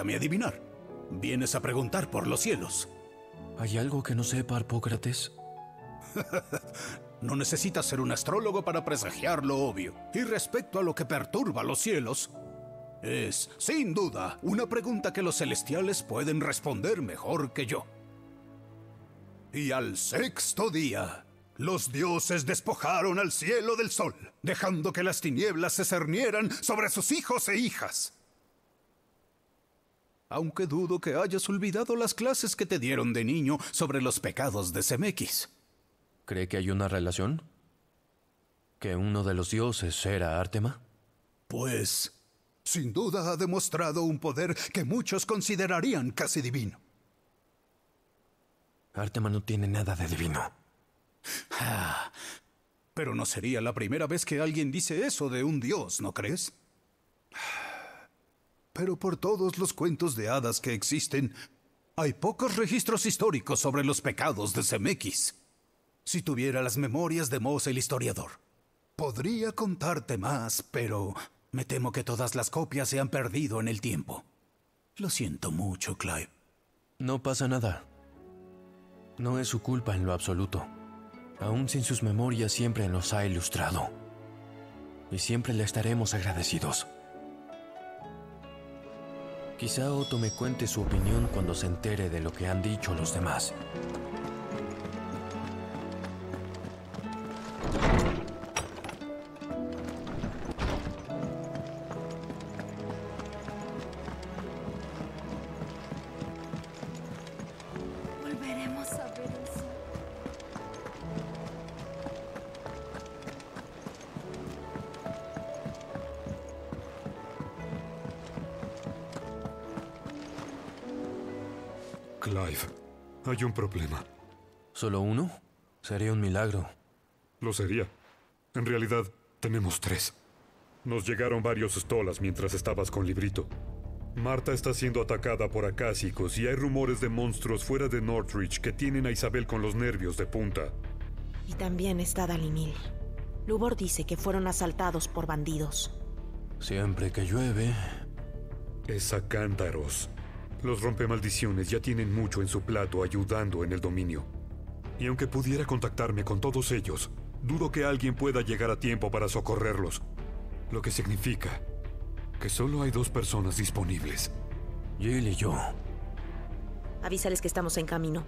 Déjame adivinar. Vienes a preguntar por los cielos. ¿Hay algo que no sepa Arpócrates? [LAUGHS] No necesitas ser un astrólogo para presagiar lo obvio. Y respecto a lo que perturba los cielos, es, sin duda, una pregunta que los celestiales pueden responder mejor que yo. Y al sexto día, los dioses despojaron al cielo del sol, dejando que las tinieblas se cernieran sobre sus hijos e hijas. Aunque dudo que hayas olvidado las clases que te dieron de niño sobre los pecados de Semequis. ¿Cree que hay una relación? ¿Que uno de los dioses era Artema? Pues, sin duda ha demostrado un poder que muchos considerarían casi divino. Artema no tiene nada de divino. Ah, pero no sería la primera vez que alguien dice eso de un dios, ¿no crees? Pero por todos los cuentos de hadas que existen, hay pocos registros históricos sobre los pecados de Semequis. Si tuviera las memorias de Mose el historiador, podría contarte más, pero me temo que todas las copias se han perdido en el tiempo. Lo siento mucho, Clive. No pasa nada. No es su culpa en lo absoluto. Aún sin sus memorias siempre nos ha ilustrado. Y siempre le estaremos agradecidos. Quizá Otto me cuente su opinión cuando se entere de lo que han dicho los demás. Hay un problema. ¿Solo uno? Sería un milagro. Lo sería. En realidad, tenemos tres. Nos llegaron varios stolas mientras estabas con Librito. Marta está siendo atacada por acásicos y hay rumores de monstruos fuera de Northridge que tienen a Isabel con los nervios de punta. Y también está Dalimil. Lubor dice que fueron asaltados por bandidos. Siempre que llueve. Es a cántaros. Los rompemaldiciones ya tienen mucho en su plato ayudando en el dominio. Y aunque pudiera contactarme con todos ellos, dudo que alguien pueda llegar a tiempo para socorrerlos. Lo que significa que solo hay dos personas disponibles. Jill y yo. Avísales que estamos en camino.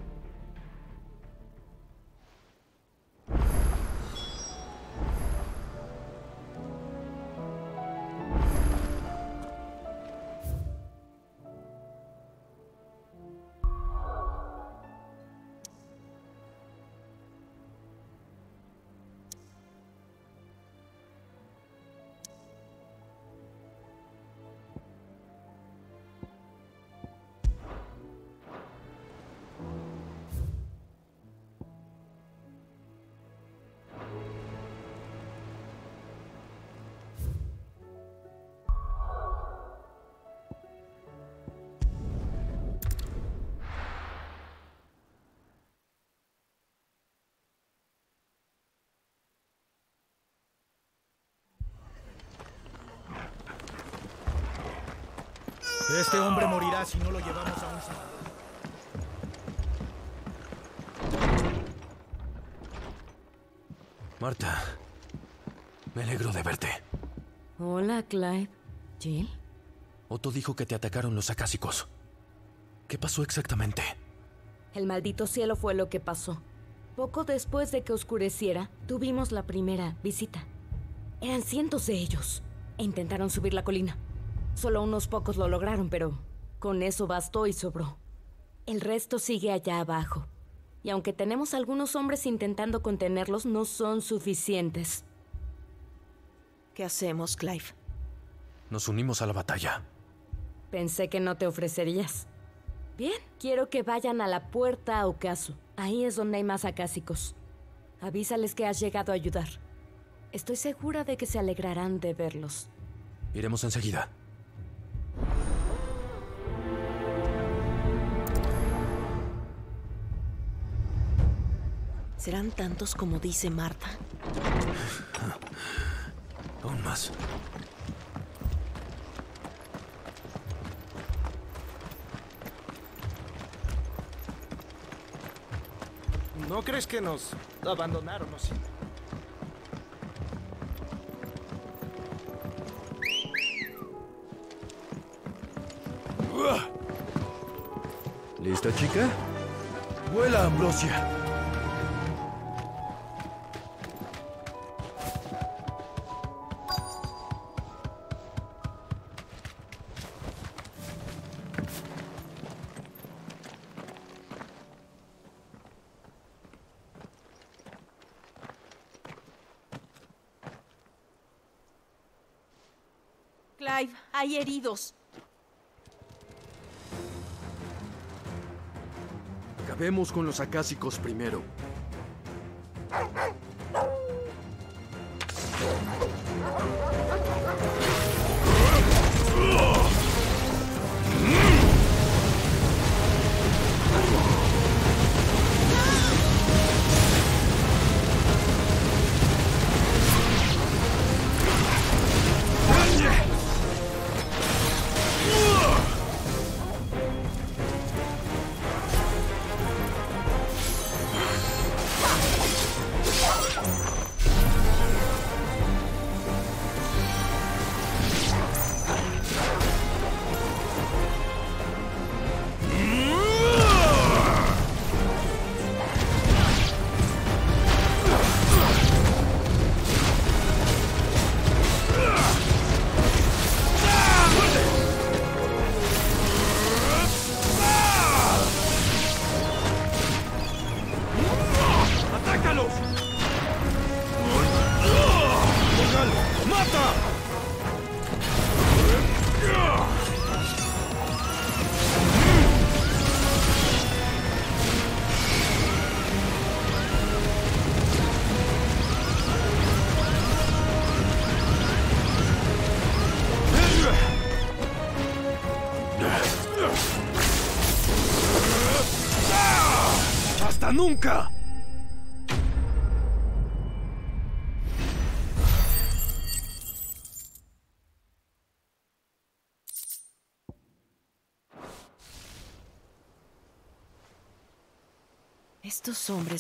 Este hombre morirá si no lo llevamos a un. Marta, me alegro de verte. Hola, Clive. ¿Jill? Otto dijo que te atacaron los acásicos. ¿Qué pasó exactamente? El maldito cielo fue lo que pasó. Poco después de que oscureciera, tuvimos la primera visita. Eran cientos de ellos e intentaron subir la colina. Solo unos pocos lo lograron, pero con eso bastó y sobró. El resto sigue allá abajo. Y aunque tenemos algunos hombres intentando contenerlos, no son suficientes. ¿Qué hacemos, Clive? Nos unimos a la batalla. Pensé que no te ofrecerías. Bien, quiero que vayan a la puerta a Ocaso. Ahí es donde hay más acásicos. Avísales que has llegado a ayudar. Estoy segura de que se alegrarán de verlos. Iremos enseguida. Serán tantos como dice Marta. Aún más. ¿No crees que nos abandonaron o ¿Lista, chica? ¡Vuela, Ambrosia! Hay heridos. Acabemos con los acásicos primero.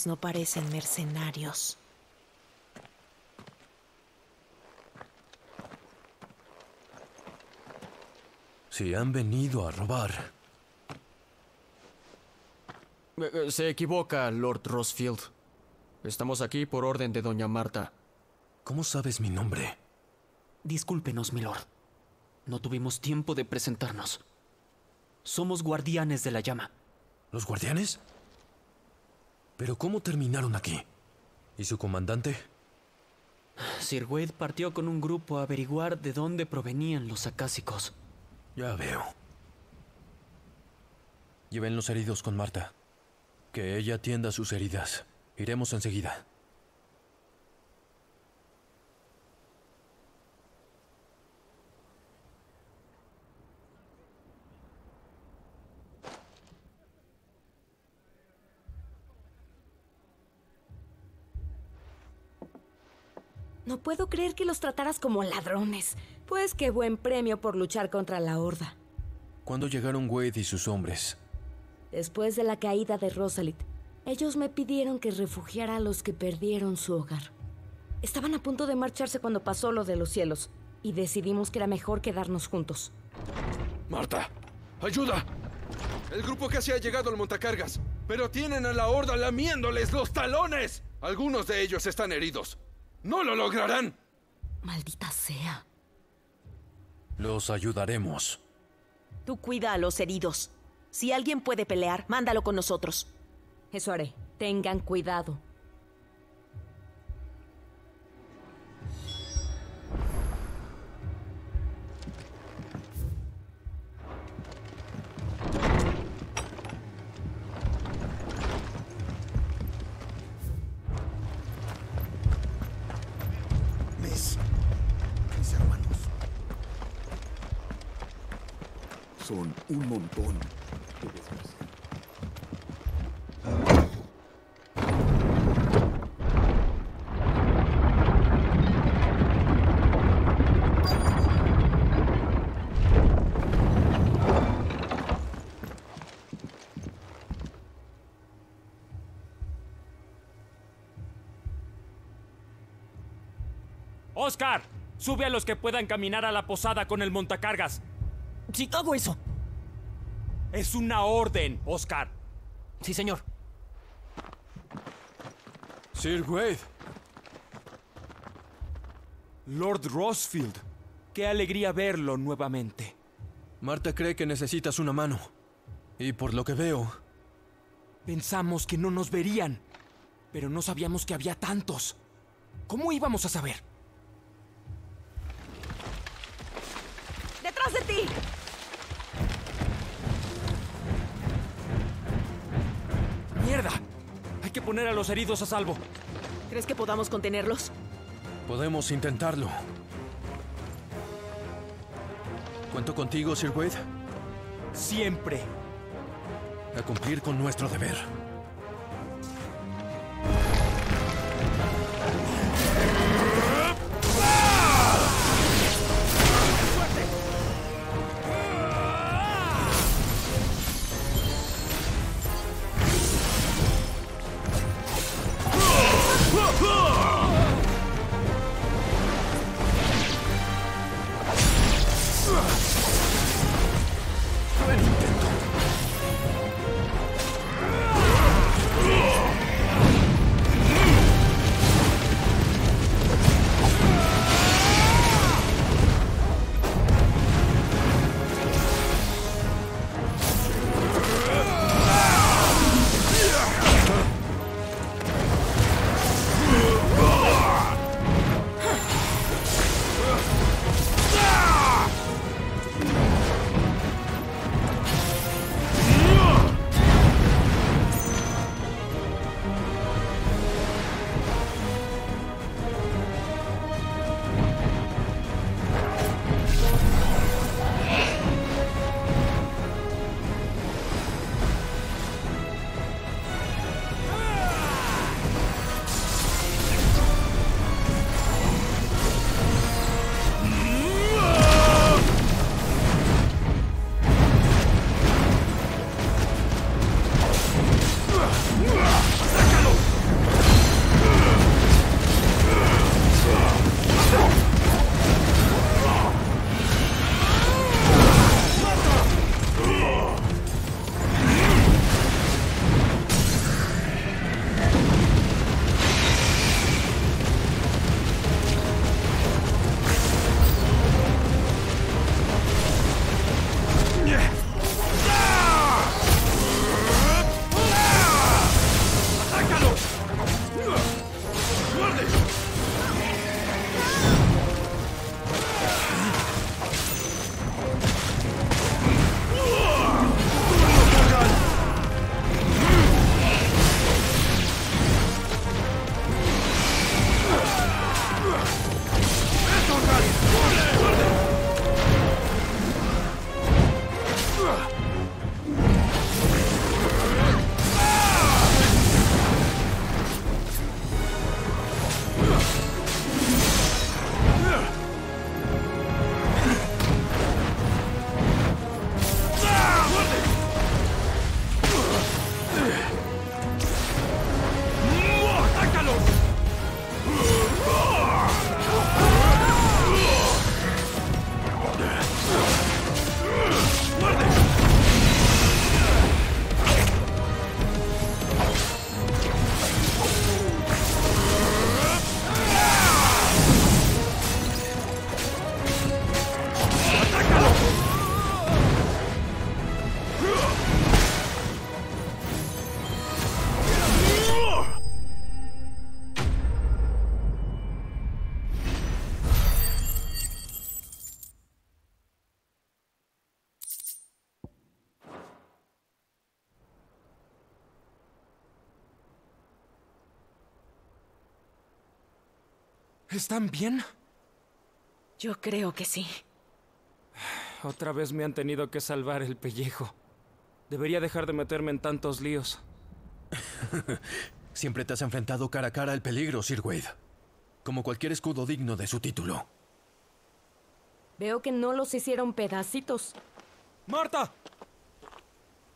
Hombres no parecen mercenarios. Si han venido a robar. Eh, eh, Se equivoca, Lord Rossfield. Estamos aquí por orden de Doña Marta. ¿Cómo sabes mi nombre? Discúlpenos, milord. No tuvimos tiempo de presentarnos. Somos guardianes de la llama. ¿Los guardianes? ¿Pero cómo terminaron aquí? ¿Y su comandante? Sir Wade partió con un grupo a averiguar de dónde provenían los acásicos. Ya veo. Lleven los heridos con Marta. Que ella atienda sus heridas. Iremos enseguida. No puedo creer que los trataras como ladrones. Pues qué buen premio por luchar contra la horda. ¿Cuándo llegaron Wade y sus hombres? Después de la caída de Rosalit, ellos me pidieron que refugiara a los que perdieron su hogar. Estaban a punto de marcharse cuando pasó lo de los cielos, y decidimos que era mejor quedarnos juntos. Marta, ayuda. El grupo casi ha llegado al montacargas, pero tienen a la horda lamiéndoles los talones. Algunos de ellos están heridos. ¡No lo lograrán! Maldita sea. Los ayudaremos. Tú cuida a los heridos. Si alguien puede pelear, mándalo con nosotros. Eso haré. Tengan cuidado. Son un montón. ¡Oscar! Sube a los que puedan caminar a la posada con el montacargas. Sí, hago eso. Es una orden, Oscar. Sí, señor. Sir Wade. Lord Rosfield. Qué alegría verlo nuevamente. Marta cree que necesitas una mano. Y por lo que veo... Pensamos que no nos verían, pero no sabíamos que había tantos. ¿Cómo íbamos a saber? Poner a los heridos a salvo. ¿Crees que podamos contenerlos? Podemos intentarlo. ¿Cuento contigo, Sir Wade? Siempre. A cumplir con nuestro deber. ¿Están bien? Yo creo que sí. Otra vez me han tenido que salvar el pellejo. Debería dejar de meterme en tantos líos. [LAUGHS] Siempre te has enfrentado cara a cara al peligro, Sir Wade. Como cualquier escudo digno de su título. Veo que no los hicieron pedacitos. ¡Marta!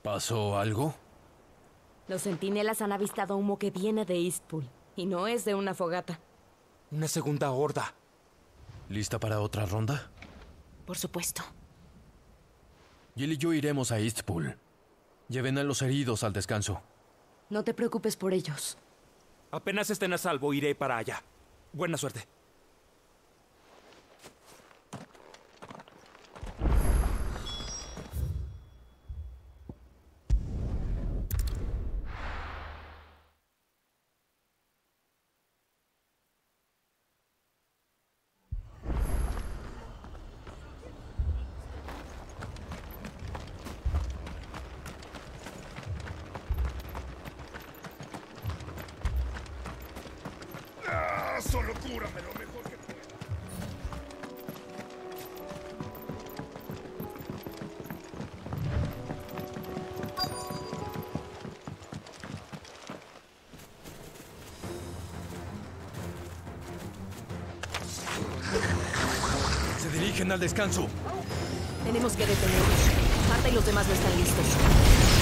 ¿Pasó algo? Los centinelas han avistado humo que viene de Eastpool. Y no es de una fogata. Una segunda horda. ¿Lista para otra ronda? Por supuesto. Jill y yo iremos a Eastpool. Lleven a los heridos al descanso. No te preocupes por ellos. Apenas estén a salvo, iré para allá. Buena suerte. Al descanso. Tenemos que detenerlos. Marta y los demás no están listos.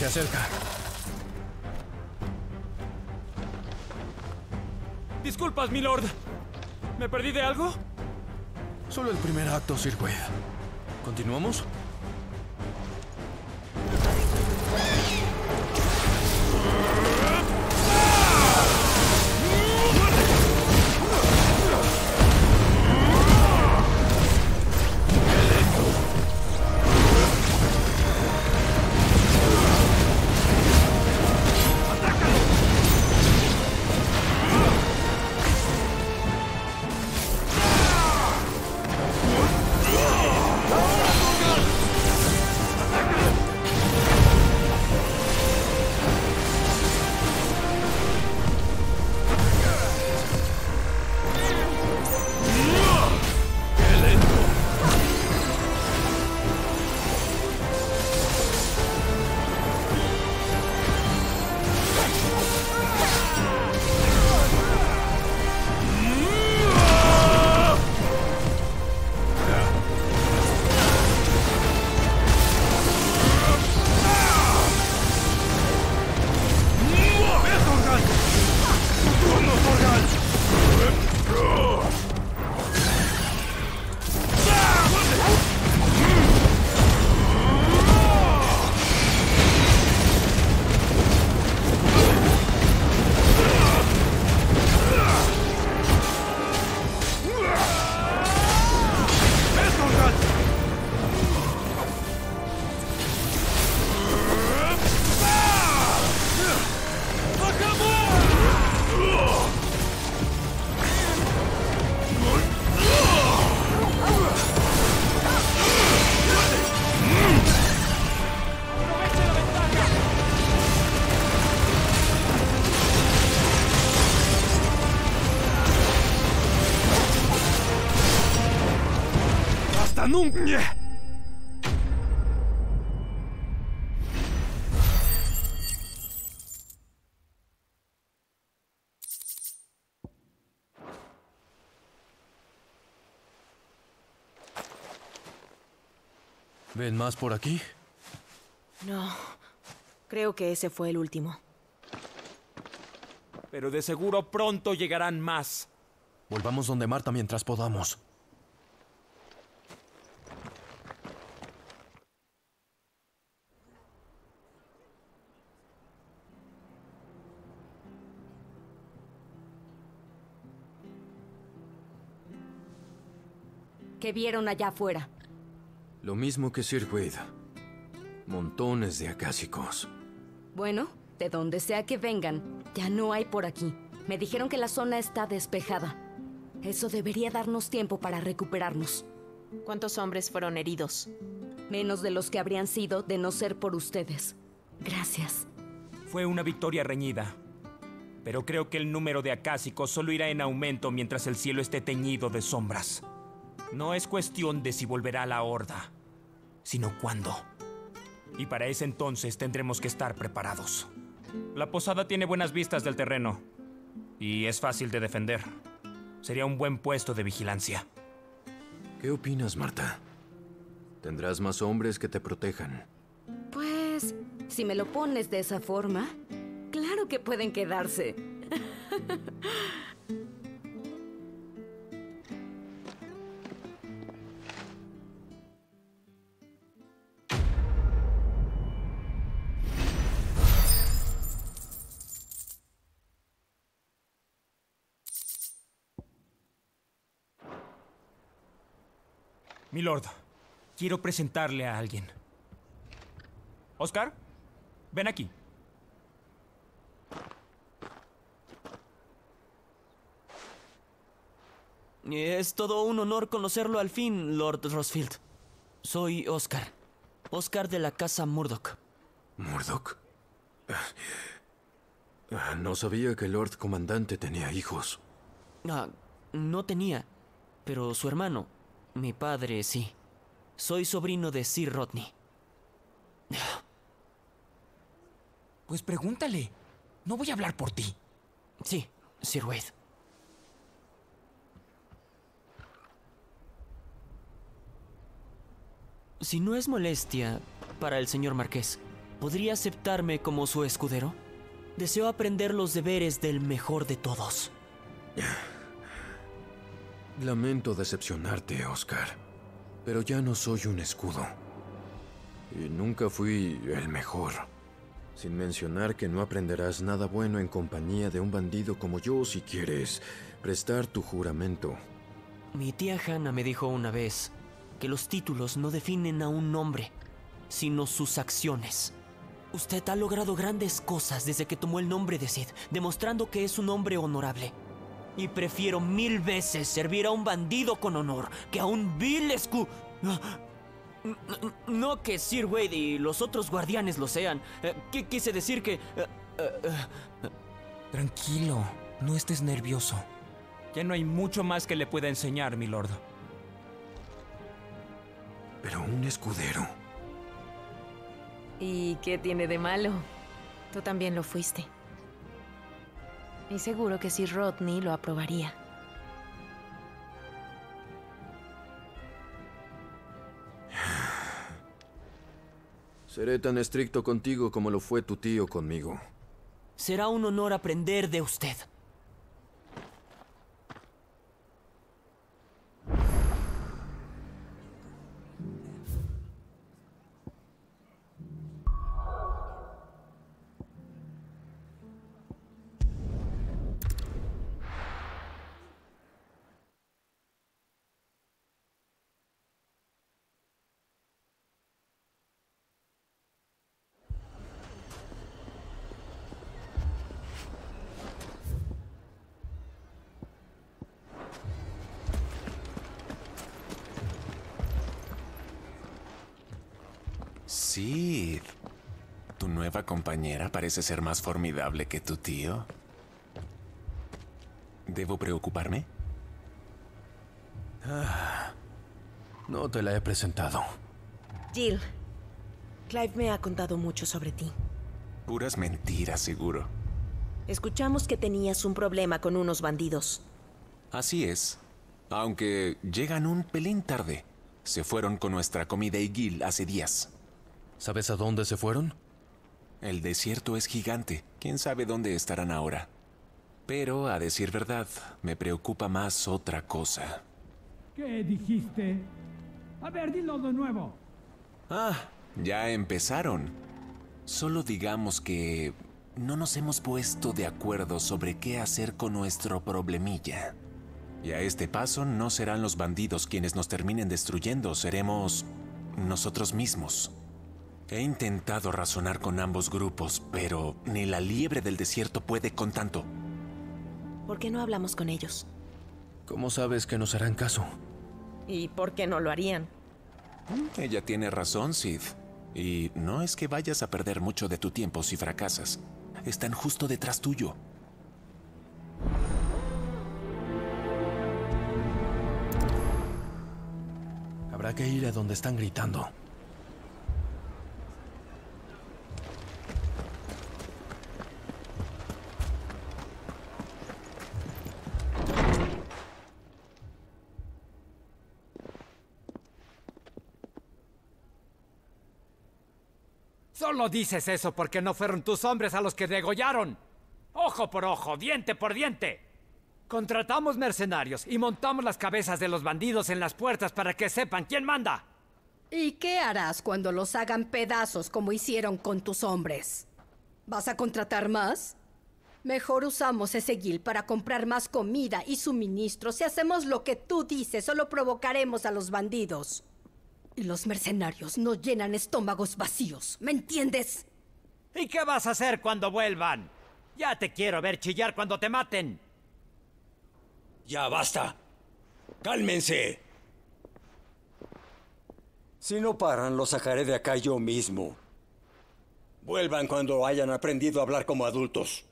Se acerca. Disculpas, milord. ¿Me perdí de algo? Solo el primer acto, Sir Wade. ¿Continuamos? ¿Ven más por aquí? No. Creo que ese fue el último. Pero de seguro pronto llegarán más. Volvamos donde Marta mientras podamos. que vieron allá afuera. Lo mismo que Sir Wade. Montones de acásicos. Bueno, de donde sea que vengan, ya no hay por aquí. Me dijeron que la zona está despejada. Eso debería darnos tiempo para recuperarnos. ¿Cuántos hombres fueron heridos? Menos de los que habrían sido de no ser por ustedes. Gracias. Fue una victoria reñida. Pero creo que el número de acásicos solo irá en aumento mientras el cielo esté teñido de sombras. No es cuestión de si volverá la horda, sino cuándo. Y para ese entonces tendremos que estar preparados. La posada tiene buenas vistas del terreno y es fácil de defender. Sería un buen puesto de vigilancia. ¿Qué opinas, Marta? Tendrás más hombres que te protejan. Pues, si me lo pones de esa forma, claro que pueden quedarse. [LAUGHS] Milord, quiero presentarle a alguien. Oscar, ven aquí. Es todo un honor conocerlo al fin, Lord Rosfield. Soy Oscar. Oscar de la casa Murdoch. ¿Murdoch? Ah, No sabía que el Lord Comandante tenía hijos. Ah, no tenía, pero su hermano, mi padre, sí. Soy sobrino de Sir Rodney. Pues pregúntale. No voy a hablar por ti. Sí, Sir Wade. Si no es molestia para el señor Marqués, ¿podría aceptarme como su escudero? Deseo aprender los deberes del mejor de todos. [LAUGHS] Lamento decepcionarte, Oscar, pero ya no soy un escudo. Y nunca fui el mejor. Sin mencionar que no aprenderás nada bueno en compañía de un bandido como yo si quieres prestar tu juramento. Mi tía Hannah me dijo una vez que los títulos no definen a un hombre, sino sus acciones. Usted ha logrado grandes cosas desde que tomó el nombre de Sid, demostrando que es un hombre honorable. Y prefiero mil veces servir a un bandido con honor que a un vil escu... No que Sir Wade y los otros guardianes lo sean. Eh, ¿Qué quise decir que... eh, eh, Tranquilo, no estés nervioso. Ya no hay mucho más que le pueda enseñar, milord. Pero un escudero. ¿Y qué tiene de malo? Tú también lo fuiste. Y seguro que Sir Rodney lo aprobaría. Seré tan estricto contigo como lo fue tu tío conmigo. Será un honor aprender de usted. Parece ser más formidable que tu tío? ¿Debo preocuparme? Ah, no te la he presentado. Jill, Clive me ha contado mucho sobre ti. Puras mentiras, seguro. Escuchamos que tenías un problema con unos bandidos. Así es. Aunque llegan un pelín tarde. Se fueron con nuestra comida y Gil hace días. ¿Sabes a dónde se fueron? El desierto es gigante. ¿Quién sabe dónde estarán ahora? Pero, a decir verdad, me preocupa más otra cosa. ¿Qué dijiste? A ver, dilo de nuevo. Ah, ya empezaron. Solo digamos que no nos hemos puesto de acuerdo sobre qué hacer con nuestro problemilla. Y a este paso no serán los bandidos quienes nos terminen destruyendo, seremos nosotros mismos. He intentado razonar con ambos grupos, pero ni la liebre del desierto puede con tanto. ¿Por qué no hablamos con ellos? ¿Cómo sabes que nos harán caso? ¿Y por qué no lo harían? Ella tiene razón, Sid. Y no es que vayas a perder mucho de tu tiempo si fracasas. Están justo detrás tuyo. Habrá que ir a donde están gritando. Solo dices eso porque no fueron tus hombres a los que degollaron. Ojo por ojo, diente por diente. Contratamos mercenarios y montamos las cabezas de los bandidos en las puertas para que sepan quién manda. ¿Y qué harás cuando los hagan pedazos como hicieron con tus hombres? ¿Vas a contratar más? Mejor usamos ese guil para comprar más comida y suministros. Si hacemos lo que tú dices, solo provocaremos a los bandidos. Y los mercenarios no llenan estómagos vacíos, ¿me entiendes? ¿Y qué vas a hacer cuando vuelvan? Ya te quiero ver chillar cuando te maten. Ya basta. Cálmense. Si no paran, los sacaré de acá yo mismo. Vuelvan cuando hayan aprendido a hablar como adultos.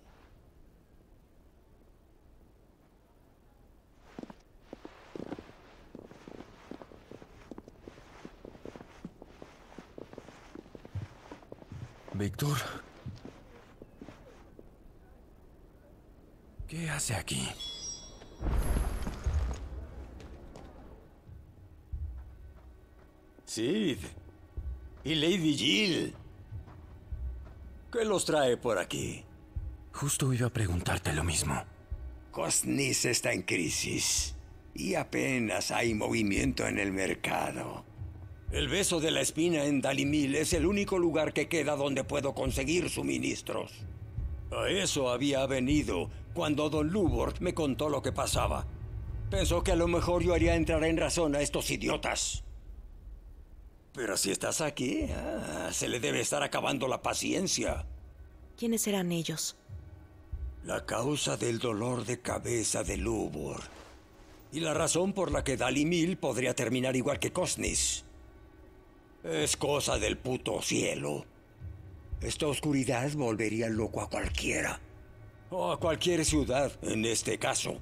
Víctor. ¿Qué hace aquí? Sid. Y Lady Jill. ¿Qué los trae por aquí? Justo iba a preguntarte lo mismo. Cosnis está en crisis. Y apenas hay movimiento en el mercado. El beso de la espina en Dalimil es el único lugar que queda donde puedo conseguir suministros. A eso había venido cuando Don Lubort me contó lo que pasaba. Pensó que a lo mejor yo haría entrar en razón a estos idiotas. Pero si estás aquí, ah, se le debe estar acabando la paciencia. ¿Quiénes eran ellos? La causa del dolor de cabeza de Lubor. Y la razón por la que Dalimil podría terminar igual que Cosnis. Es cosa del puto cielo. Esta oscuridad volvería loco a cualquiera. O a cualquier ciudad, en este caso.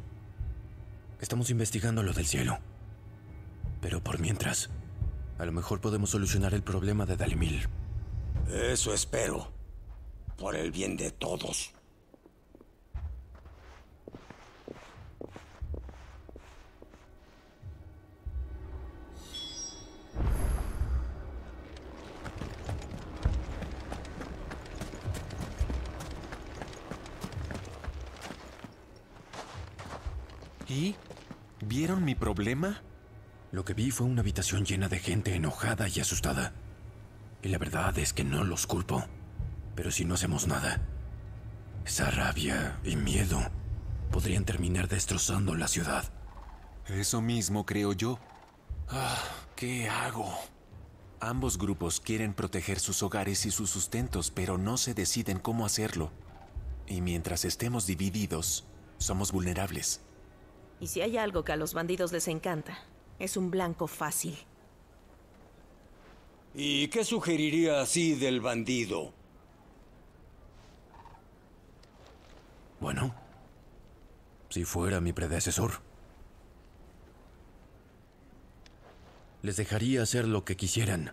Estamos investigando lo del cielo. Pero por mientras, a lo mejor podemos solucionar el problema de Dalimil. Eso espero. Por el bien de todos. ¿Y? ¿Vieron mi problema? Lo que vi fue una habitación llena de gente enojada y asustada. Y la verdad es que no los culpo. Pero si no hacemos nada, esa rabia y miedo podrían terminar destrozando la ciudad. Eso mismo creo yo. Ah, ¿Qué hago? Ambos grupos quieren proteger sus hogares y sus sustentos, pero no se deciden cómo hacerlo. Y mientras estemos divididos, somos vulnerables. Y si hay algo que a los bandidos les encanta, es un blanco fácil. ¿Y qué sugeriría así del bandido? Bueno, si fuera mi predecesor, les dejaría hacer lo que quisieran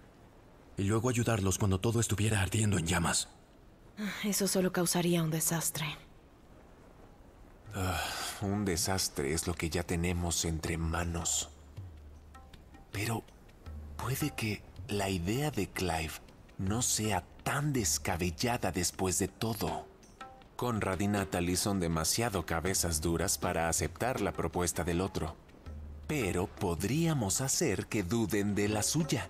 y luego ayudarlos cuando todo estuviera ardiendo en llamas. Eso solo causaría un desastre. Ah, un desastre es lo que ya tenemos entre manos. Pero puede que la idea de Clive no sea tan descabellada después de todo. Conrad y Natalie son demasiado cabezas duras para aceptar la propuesta del otro. Pero podríamos hacer que duden de la suya.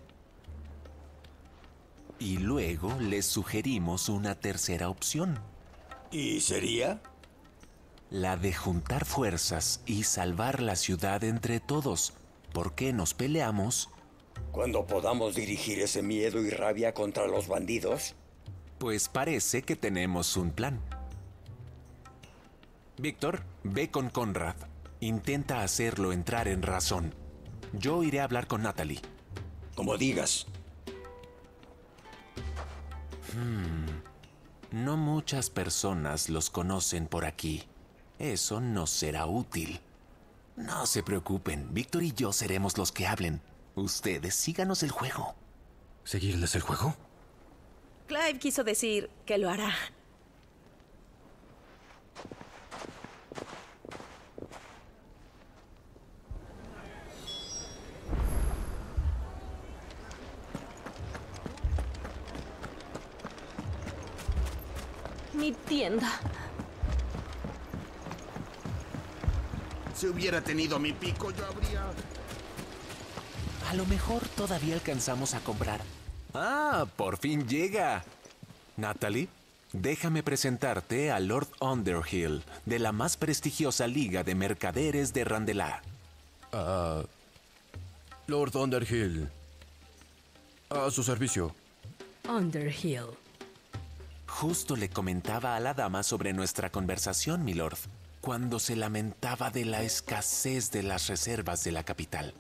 Y luego les sugerimos una tercera opción. ¿Y sería? La de juntar fuerzas y salvar la ciudad entre todos. ¿Por qué nos peleamos? Cuando podamos dirigir ese miedo y rabia contra los bandidos. Pues parece que tenemos un plan. Víctor, ve con Conrad. Intenta hacerlo entrar en razón. Yo iré a hablar con Natalie. Como digas. Hmm. No muchas personas los conocen por aquí. Eso no será útil. No se preocupen, Víctor y yo seremos los que hablen. Ustedes síganos el juego. ¿Seguirles el juego? Clive quiso decir que lo hará. Mi tienda. Si hubiera tenido mi pico, yo habría... A lo mejor todavía alcanzamos a comprar. Ah, por fin llega. Natalie, déjame presentarte a Lord Underhill, de la más prestigiosa liga de mercaderes de Randelá. Ah. Lord Underhill. A su servicio. Underhill. Justo le comentaba a la dama sobre nuestra conversación, milord, cuando se lamentaba de la escasez de las reservas de la capital.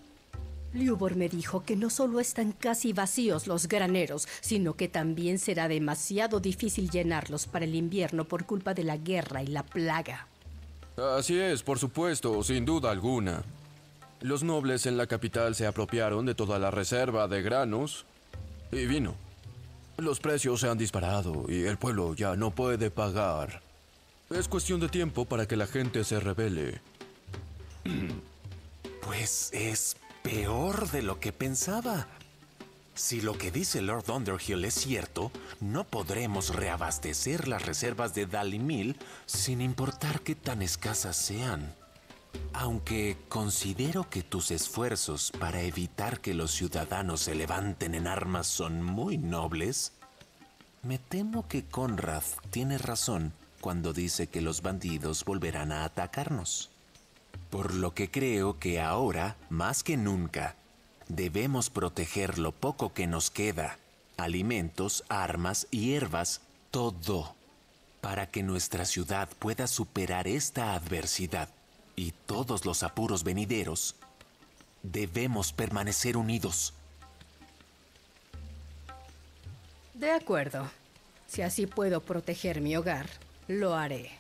Liubor me dijo que no solo están casi vacíos los graneros, sino que también será demasiado difícil llenarlos para el invierno por culpa de la guerra y la plaga. Así es, por supuesto, sin duda alguna. Los nobles en la capital se apropiaron de toda la reserva de granos y vino. Los precios se han disparado y el pueblo ya no puede pagar. Es cuestión de tiempo para que la gente se revele. [CLEARS THROAT] Pues es peor de lo que pensaba. Si lo que dice Lord Underhill es cierto, no podremos reabastecer las reservas de Dalimil sin importar qué tan escasas sean. Aunque considero que tus esfuerzos para evitar que los ciudadanos se levanten en armas son muy nobles, me temo que Conrad tiene razón cuando dice que los bandidos volverán a atacarnos. Por lo que creo que ahora, más que nunca, debemos proteger lo poco que nos queda, alimentos, armas, hierbas, todo, para que nuestra ciudad pueda superar esta adversidad y todos los apuros venideros, debemos permanecer unidos. De acuerdo. Si así puedo proteger mi hogar, lo haré.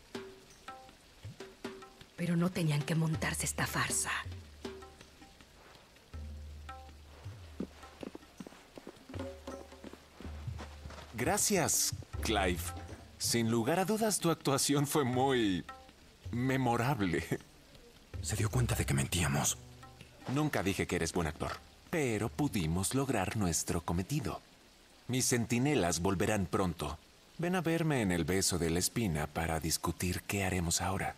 Pero no tenían que montarse esta farsa. Gracias, Clive. Sin lugar a dudas, tu actuación fue muy... memorable. ¿Se dio cuenta de que mentíamos? Nunca dije que eres buen actor, pero pudimos lograr nuestro cometido. Mis centinelas volverán pronto. Ven a verme en el beso de la espina para discutir qué haremos ahora.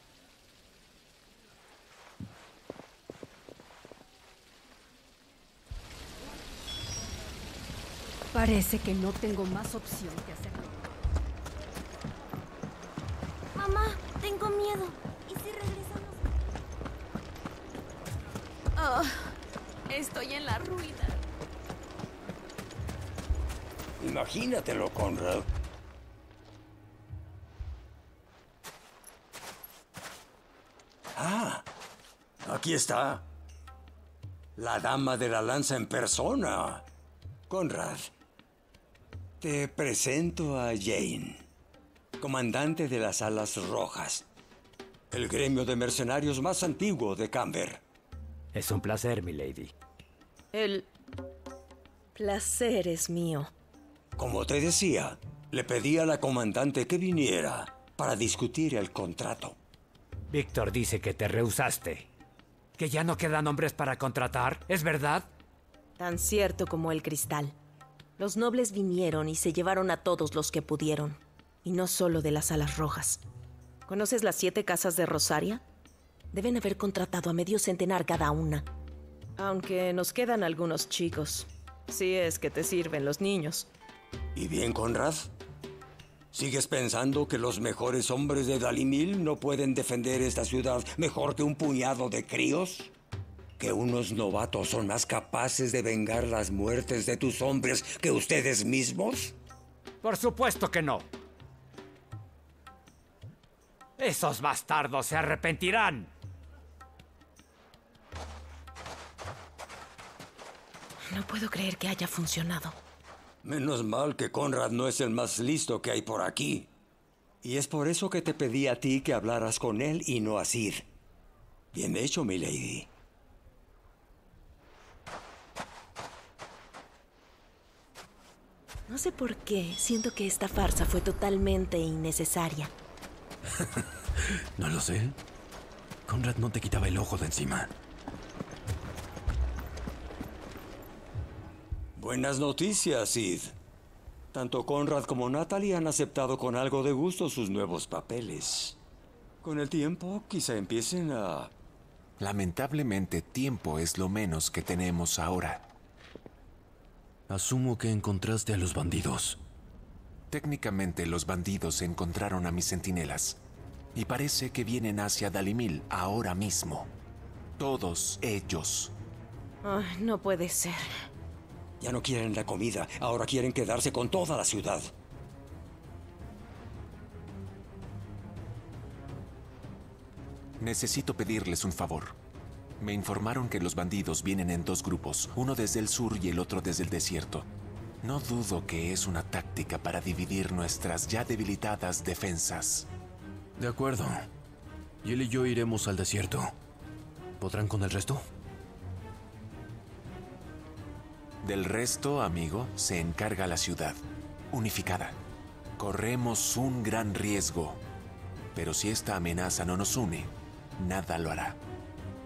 Parece que no tengo más opción que hacerlo. Mamá, tengo miedo. ¿Y si regresamos? Oh, estoy en la ruina. Imagínatelo, Conrad. Ah, aquí está. La dama de la lanza en persona. Conrad, te presento a Jane, comandante de las Alas Rojas, el gremio de mercenarios más antiguo de Camber. Es un placer, mi lady. El placer es mío. Como te decía, le pedí a la comandante que viniera para discutir el contrato. Víctor dice que te rehusaste. ¿Que ya no quedan hombres para contratar? ¿Es verdad? Tan cierto como el cristal. Los nobles vinieron y se llevaron a todos los que pudieron. Y no solo de las alas rojas. ¿Conoces las siete casas de Rosaria? Deben haber contratado a medio centenar cada una. Aunque nos quedan algunos chicos. Si es que te sirven los niños. ¿Y bien, Conrad? ¿Sigues pensando que los mejores hombres de Dalimil no pueden defender esta ciudad mejor que un puñado de críos? ¿Que unos novatos son más capaces de vengar las muertes de tus hombres que ustedes mismos? Por supuesto que no. Esos bastardos se arrepentirán. No puedo creer que haya funcionado. Menos mal que Conrad no es el más listo que hay por aquí. Y es por eso que te pedí a ti que hablaras con él y no a Sid. Bien hecho, mi lady. No sé por qué, siento que esta farsa fue totalmente innecesaria. [LAUGHS] no lo sé. Conrad no te quitaba el ojo de encima. Buenas noticias, Sid. Tanto Conrad como Natalie han aceptado con algo de gusto sus nuevos papeles. Con el tiempo, quizá empiecen a... Lamentablemente, tiempo es lo menos que tenemos ahora. Asumo que encontraste a los bandidos. Técnicamente los bandidos encontraron a mis centinelas y parece que vienen hacia Dalimil ahora mismo. Todos ellos. Ay, no puede ser. Ya no quieren la comida, ahora quieren quedarse con toda la ciudad. Necesito pedirles un favor. Me informaron que los bandidos vienen en dos grupos, uno desde el sur y el otro desde el desierto. No dudo que es una táctica para dividir nuestras ya debilitadas defensas. De acuerdo. Y él y yo iremos al desierto. ¿Podrán con el resto? Del resto, amigo, se encarga la ciudad, unificada. Corremos un gran riesgo, pero si esta amenaza no nos une, nada lo hará.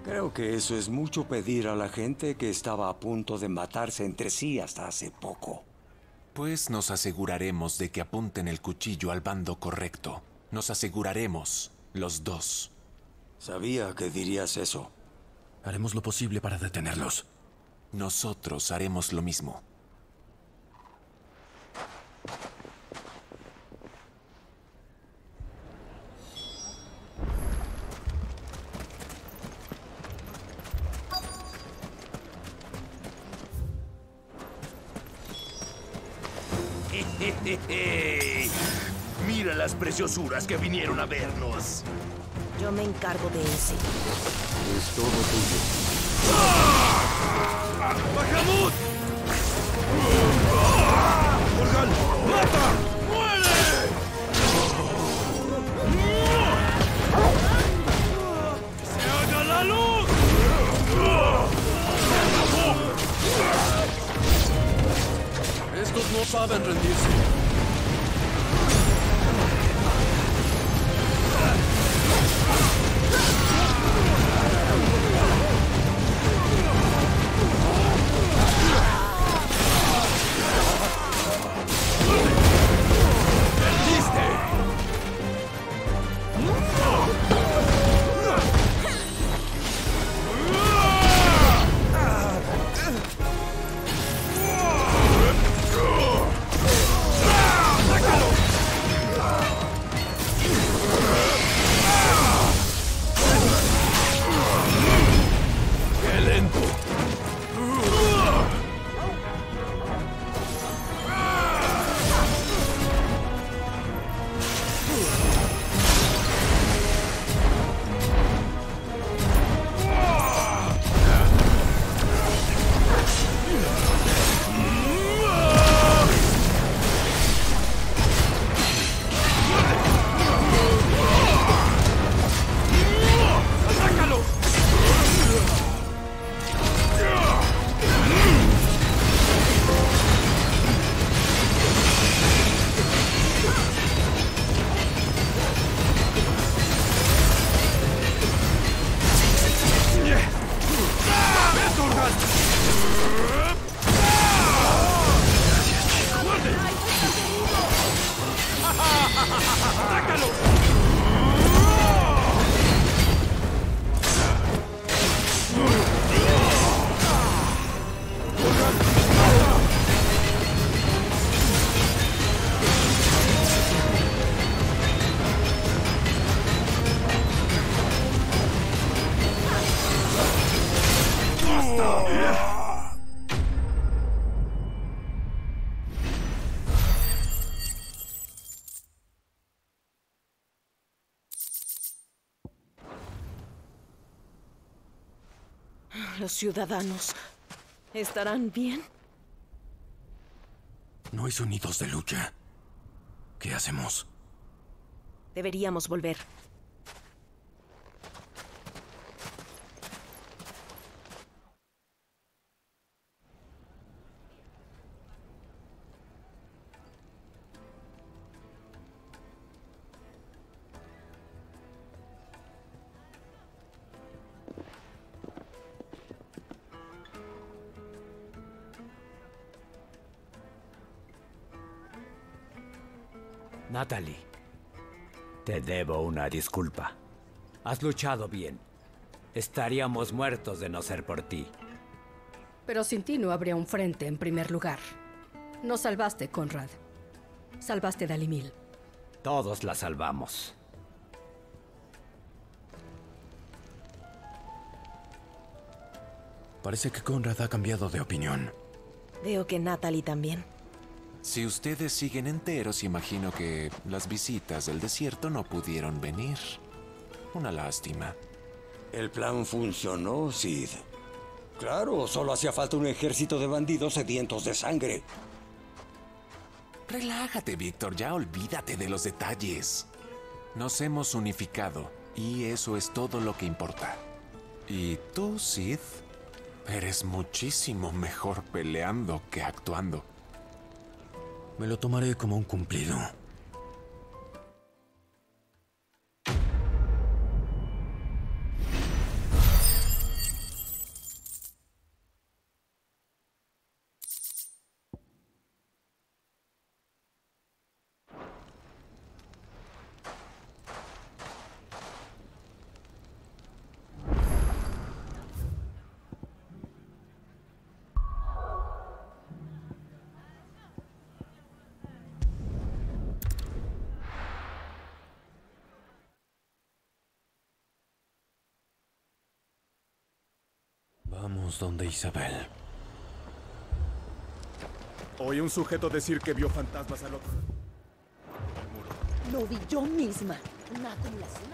Creo que eso es mucho pedir a la gente que estaba a punto de matarse entre sí hasta hace poco. Pues nos aseguraremos de que apunten el cuchillo al bando correcto. Nos aseguraremos, los dos. Sabía que dirías eso. Haremos lo posible para detenerlos. Nosotros haremos lo mismo. [LAUGHS] Mira las preciosuras que vinieron a vernos. Yo me encargo de ese. Es todo tuyo. ¡Bahamut! ¡Morgan! ¡Mata! ¡Muere! ¡Que se haga la luz! Estos no saben rendirse. ¡Ah! Ciudadanos. ¿Estarán bien? No hay sonidos de lucha. ¿Qué hacemos? Deberíamos volver. Natalie, te debo una disculpa. Has luchado bien. Estaríamos muertos de no ser por ti. Pero sin ti no habría un frente en primer lugar. No salvaste, Conrad. Salvaste Dalimil. Todos la salvamos. Parece que Conrad ha cambiado de opinión. Veo que Natalie también. Si ustedes siguen enteros, imagino que las visitas del desierto no pudieron venir. Una lástima. El plan funcionó, Sid. Claro, solo hacía falta un ejército de bandidos sedientos de sangre. Relájate, Víctor, ya olvídate de los detalles. Nos hemos unificado y eso es todo lo que importa. Y tú, Sid, eres muchísimo mejor peleando que actuando. Me lo tomaré como un cumplido. Isabel. Oí un sujeto decir que vio fantasmas al otro. Lo vi yo misma. Una acumulación.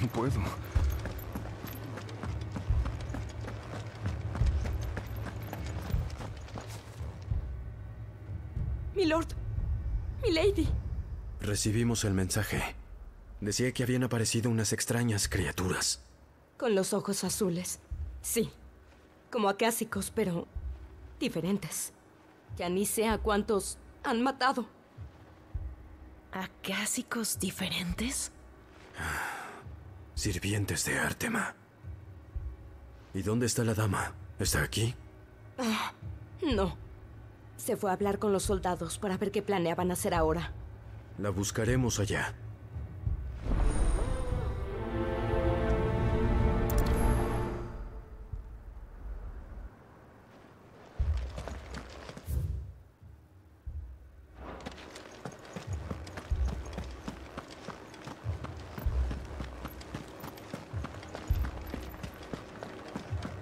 No puedo. Recibimos el mensaje. Decía que habían aparecido unas extrañas criaturas. Con los ojos azules. Sí. Como acásicos, pero diferentes. Ya ni sé a cuántos han matado. ¿Acásicos diferentes? Sirvientes de Artema. ¿Y dónde está la dama? ¿Está aquí? Ah, no. Se fue a hablar con los soldados para ver qué planeaban hacer ahora. La buscaremos allá.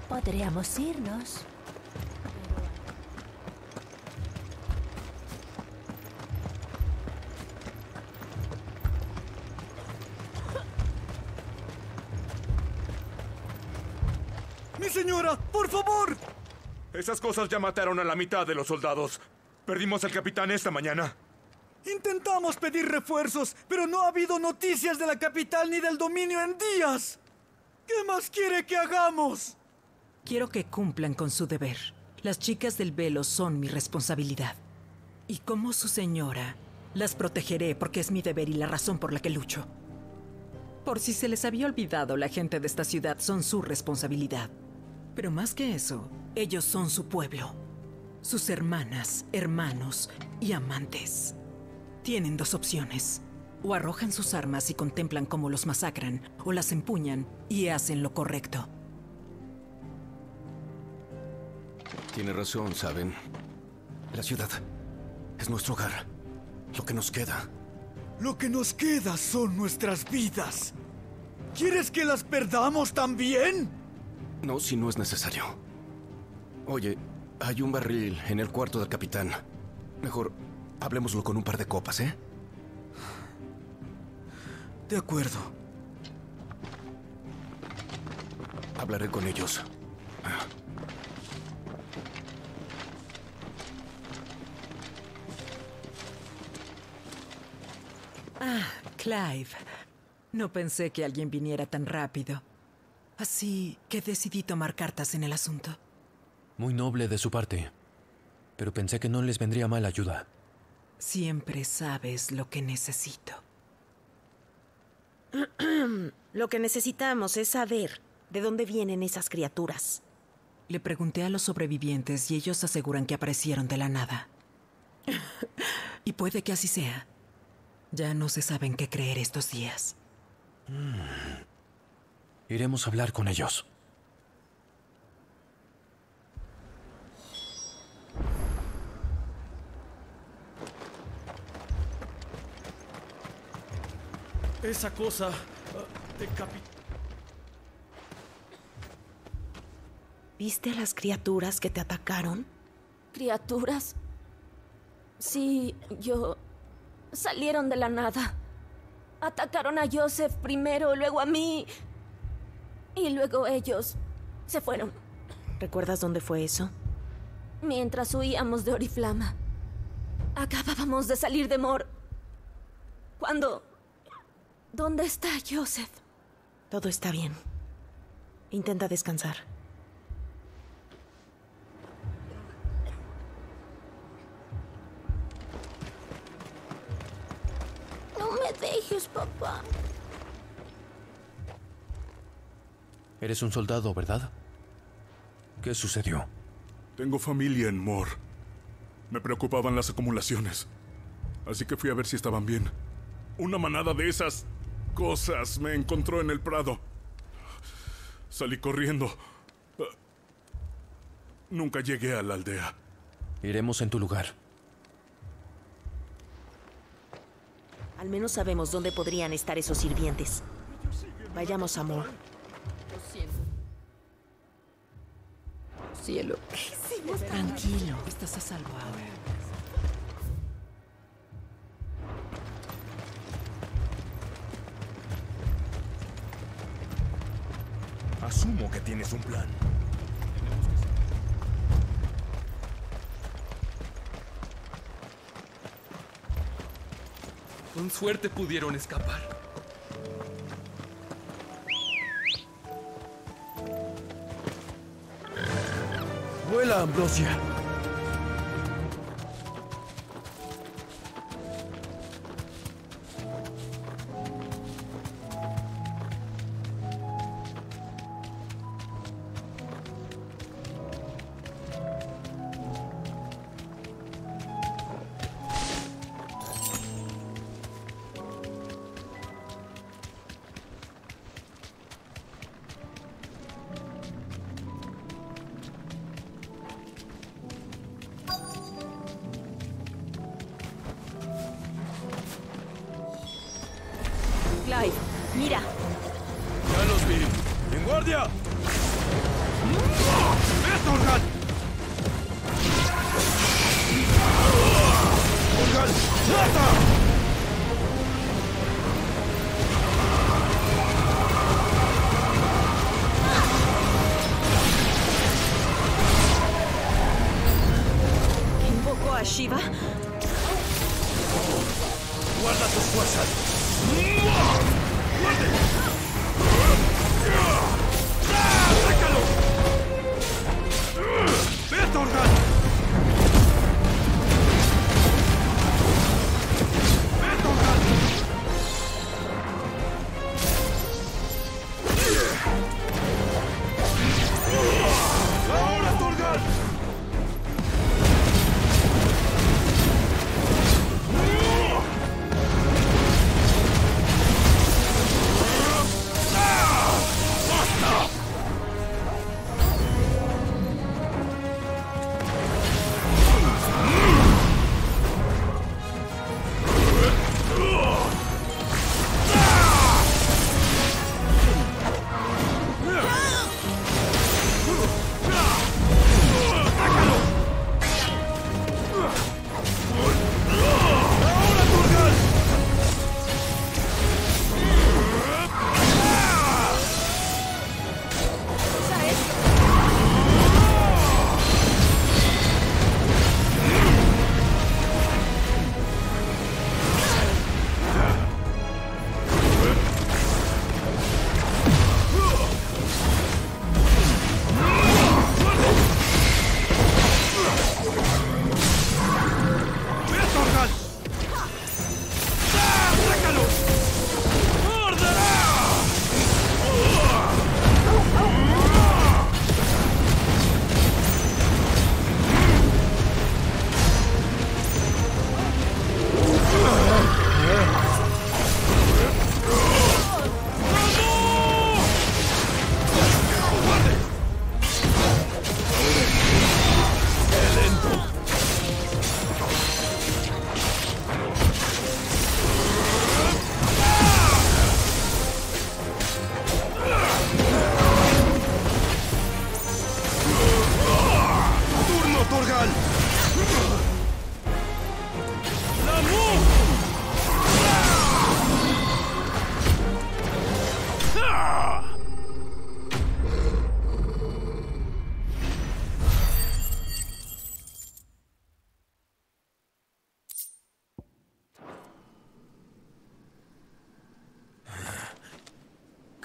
Podríamos irnos. Esas cosas ya mataron a la mitad de los soldados. Perdimos al capitán esta mañana. Intentamos pedir refuerzos, pero no ha habido noticias de la capital ni del dominio en días. ¿Qué más quiere que hagamos? Quiero que cumplan con su deber. Las chicas del velo son mi responsabilidad. Y como su señora, las protegeré porque es mi deber y la razón por la que lucho. Por si se les había olvidado, la gente de esta ciudad son su responsabilidad. Pero más que eso, ellos son su pueblo. Sus hermanas, hermanos y amantes. Tienen dos opciones. O arrojan sus armas y contemplan cómo los masacran, o las empuñan y hacen lo correcto. Tiene razón, ¿saben? La ciudad es nuestro hogar. Lo que nos queda. Lo que nos queda son nuestras vidas. ¿Quieres que las perdamos también? No, si no es necesario. Oye, Hay un barril en el cuarto del capitán. Mejor hablemoslo con un par de copas, ¿eh? De acuerdo. Hablaré con ellos. Ah, Clive. No pensé que alguien viniera tan rápido. Así que decidí tomar cartas en el asunto. Muy noble de su parte. Pero pensé que no les vendría mal ayuda. Siempre sabes lo que necesito. [CLEARS THROAT] lo que necesitamos es saber de dónde vienen esas criaturas. Le pregunté a los sobrevivientes y ellos aseguran que aparecieron de la nada. [LAUGHS] y puede que así sea. Ya no se saben qué creer estos días. Mm. Iremos a hablar con ellos. Esa cosa uh, decapitó. ¿Viste a las criaturas que te atacaron? ¿Criaturas? Sí, yo... Salieron de la nada. Atacaron a Joseph primero, luego a mí. Y luego ellos se fueron. ¿Recuerdas dónde fue eso? Mientras huíamos de Oriflama. Acabábamos de salir de Mor. Cuando... ¿Dónde está Joseph? Todo está bien. Intenta descansar. No me dejes, papá. Eres un soldado, ¿verdad? ¿Qué sucedió? Tengo familia en Mor. Me preocupaban las acumulaciones. Así que fui a ver si estaban bien. Una manada de esas cosas me encontró en el prado. Salí corriendo. Nunca llegué a la aldea. Iremos en tu lugar. Al menos sabemos dónde podrían estar esos sirvientes. Vayamos, amor. Lo siento. Cielo. Tranquilo, estás a salvo ahora. Asumo que tienes un plan. Con suerte pudieron escapar. Vuela, Ambrosia.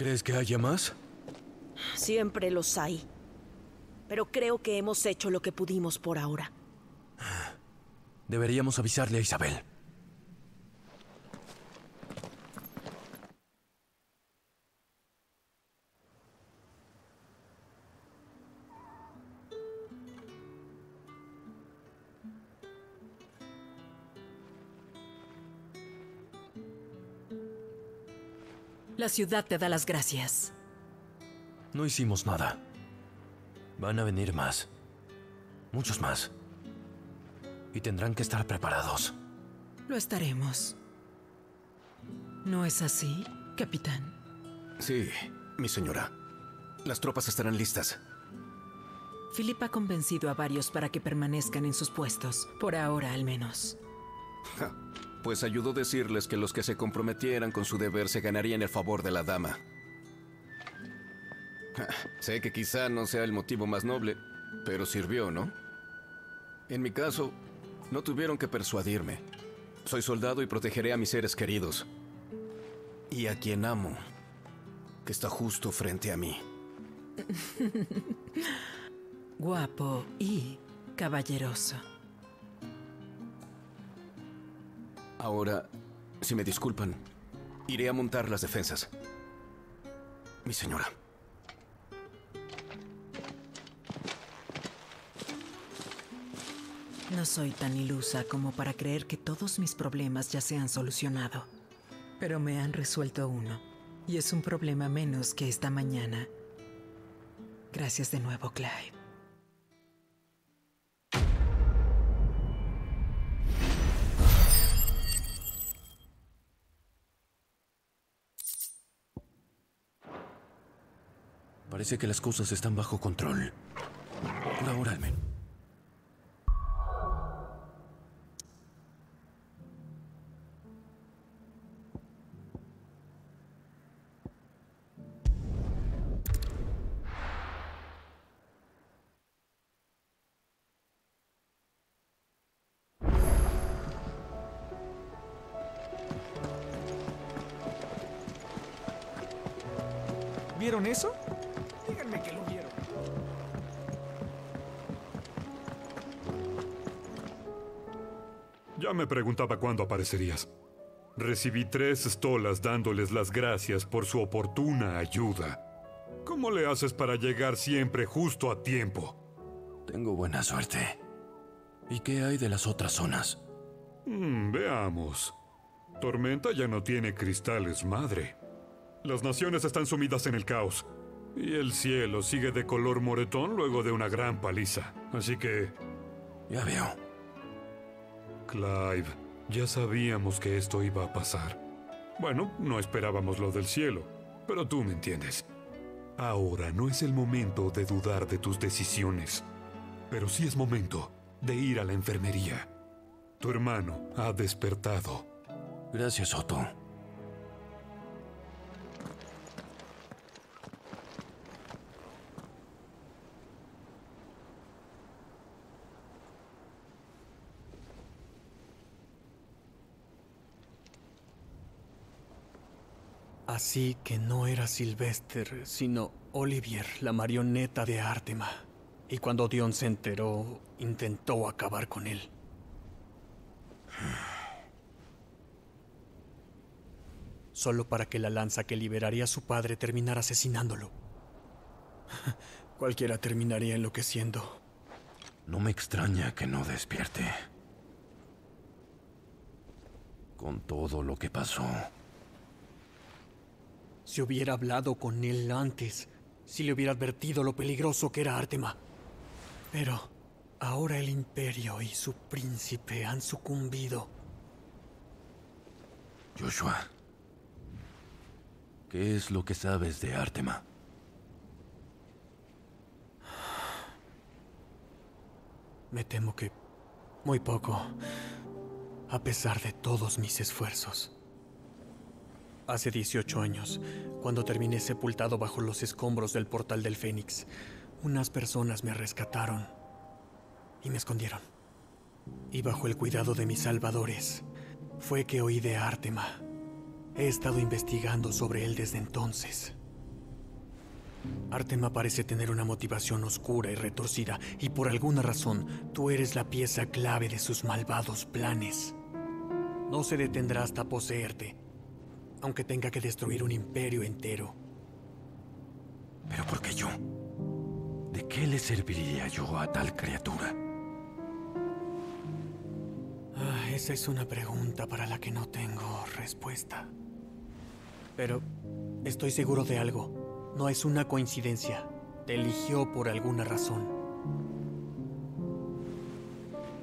¿Crees que haya más? Siempre los hay. Pero creo que hemos hecho lo que pudimos por ahora. Deberíamos avisarle a Isabel. La ciudad te da las gracias. No hicimos nada. Van a venir más. Muchos más. Y tendrán que estar preparados. Lo estaremos. ¿No es así, capitán? Sí, mi señora. Las tropas estarán listas. Philip ha convencido a varios para que permanezcan en sus puestos, por ahora al menos. Pues ayudó decirles que los que se comprometieran con su deber se ganarían el favor de la dama. [LAUGHS] Sé que quizá no sea el motivo más noble, pero sirvió, ¿no? En mi caso, no tuvieron que persuadirme. Soy soldado y protegeré a mis seres queridos. Y a quien amo, que está justo frente a mí. [LAUGHS] Guapo y caballeroso. Ahora, si me disculpan, iré a montar las defensas. Mi señora. No soy tan ilusa como para creer que todos mis problemas ya se han solucionado. Pero me han resuelto uno. Y es un problema menos que esta mañana. Gracias de nuevo, Clive. Parece que las cosas están bajo control. Por ahora. Preguntaba cuándo aparecerías. Recibí tres estolas dándoles las gracias por su oportuna ayuda. ¿Cómo le haces para llegar siempre justo a tiempo? Tengo buena suerte. ¿Y qué hay de las otras zonas? Mm, veamos. Tormenta ya no tiene cristales madre. Las naciones están sumidas en el caos. Y el cielo sigue de color moretón luego de una gran paliza. Así que... Ya veo. Clive, ya sabíamos que esto iba a pasar. Bueno, no esperábamos lo del cielo, pero tú me entiendes. Ahora no es el momento de dudar de tus decisiones, pero sí es momento de ir a la enfermería. Tu hermano ha despertado. Gracias, Otto. Así que no era Sylvester, sino Olivier, la marioneta de Artema. Y cuando Dion se enteró, intentó acabar con él. Solo para que la lanza que liberaría a su padre terminara asesinándolo. [LAUGHS] Cualquiera terminaría enloqueciendo. No me extraña que no despierte. Con todo lo que pasó. Si hubiera hablado con él antes, si le hubiera advertido lo peligroso que era Artema. Pero ahora el imperio y su príncipe han sucumbido. Joshua, ¿qué es lo que sabes de Artema? Me temo que muy poco, a pesar de todos mis esfuerzos. Hace 18 años, cuando terminé sepultado bajo los escombros del portal del Fénix, unas personas me rescataron y me escondieron. Y bajo el cuidado de mis salvadores, fue que oí de Artema. He estado investigando sobre él desde entonces. Artema parece tener una motivación oscura y retorcida, y por alguna razón tú eres la pieza clave de sus malvados planes. No se detendrá hasta poseerte, aunque tenga que destruir un imperio entero. ¿Pero por qué yo? ¿De qué le serviría yo a tal criatura? Ah, esa es una pregunta para la que no tengo respuesta. Pero estoy seguro de algo. No es una coincidencia. Te eligió por alguna razón.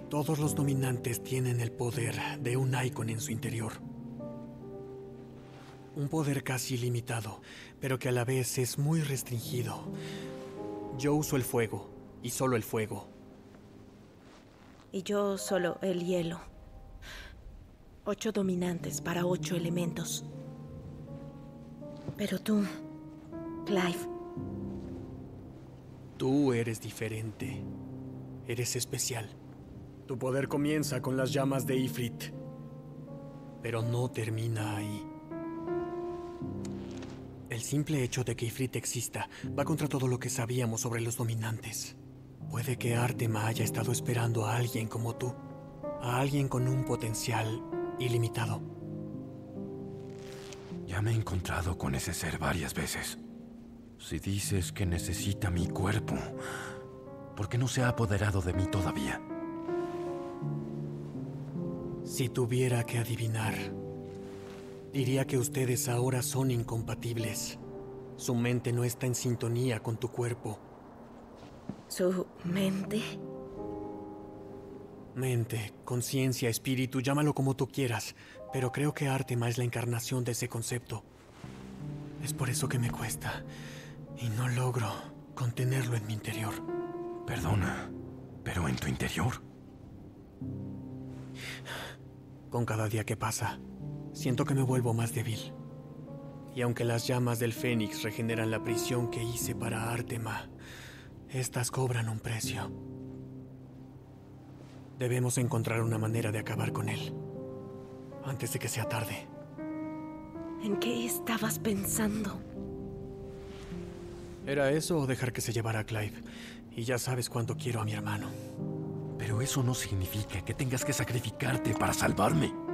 Todos los dominantes tienen el poder de un Icon en su interior. Un poder casi ilimitado, pero que a la vez es muy restringido. Yo uso el fuego, y solo el fuego. Y yo solo el hielo. Ocho dominantes para ocho elementos. Pero tú, Clive, Tú eres diferente. Eres especial. Tu poder comienza con las llamas de Ifrit. Pero no termina ahí. El simple hecho de que Ifrit exista va contra todo lo que sabíamos sobre los dominantes. Puede que Artema haya estado esperando a alguien como tú. A alguien con un potencial ilimitado. Ya me he encontrado con ese ser varias veces. Si dices que necesita mi cuerpo, ¿por qué no se ha apoderado de mí todavía? Si tuviera que adivinar, diría que ustedes ahora son incompatibles. Su mente no está en sintonía con tu cuerpo. su mente. Mente, conciencia, espíritu, llámalo como tú quieras, pero creo que Artema es la encarnación de ese concepto. Es por eso que me cuesta, y no logro contenerlo en mi interior. Perdona, pero en tu interior. Con cada día que pasa, siento que me vuelvo más débil. Y aunque las llamas del Fénix regeneran la prisión que hice para Artema, estas cobran un precio. Debemos encontrar una manera de acabar con él. Antes de que sea tarde. ¿En qué estabas pensando? ¿Era eso o dejar que se llevara a Clive? Y ya sabes cuánto quiero a mi hermano. Pero eso no significa que tengas que sacrificarte para salvarme.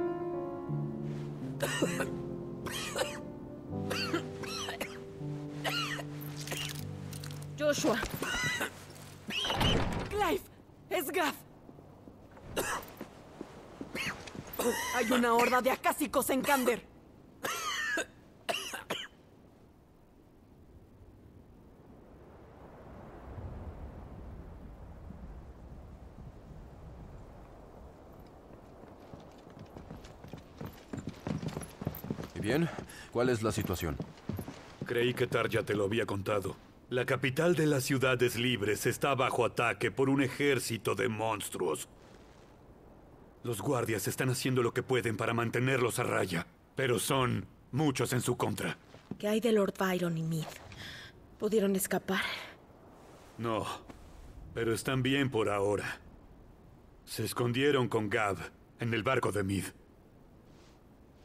Joshua. Clive, es Gav. Hay una horda de acásicos en Kander. Bien? ¿Cuál es la situación? Creí que Tar ya te lo había contado. La capital de las ciudades libres está bajo ataque por un ejército de monstruos. Los guardias están haciendo lo que pueden para mantenerlos a raya, pero son muchos en su contra. ¿Qué hay de Lord Byron y Mead? ¿Pudieron escapar? No, pero están bien por ahora. Se escondieron con Gab en el barco de Mid.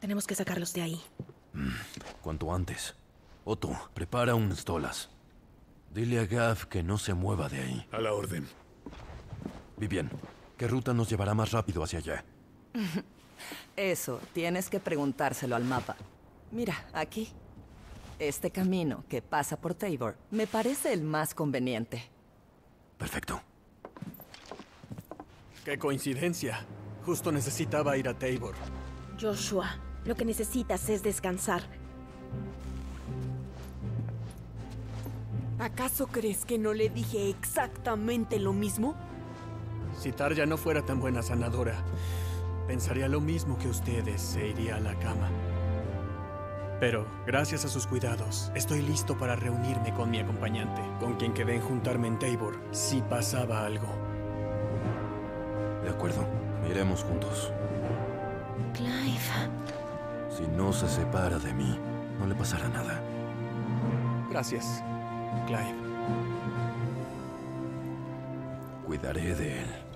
Tenemos que sacarlos de ahí. Cuanto antes. Otto, prepara unas tolas. Dile a Gav que no se mueva de ahí. A la orden. Vivian, ¿qué ruta nos llevará más rápido hacia allá? [LAUGHS] Eso, tienes que preguntárselo al mapa. Mira, aquí. Este camino que pasa por Tabor me parece el más conveniente. Perfecto. ¡Qué coincidencia! Justo necesitaba ir a Tabor. Joshua, lo que necesitas es descansar. ¿Acaso crees que no le dije exactamente lo mismo? Si Tarja no fuera tan buena sanadora, pensaría lo mismo que ustedes, se iría a la cama. Pero, gracias a sus cuidados, estoy listo para reunirme con mi acompañante, con quien quedé en juntarme en Tabor si pasaba algo. De acuerdo, iremos juntos. Clive. Si no se separa de mí, no le pasará nada. Gracias, Clive. Cuidaré de él.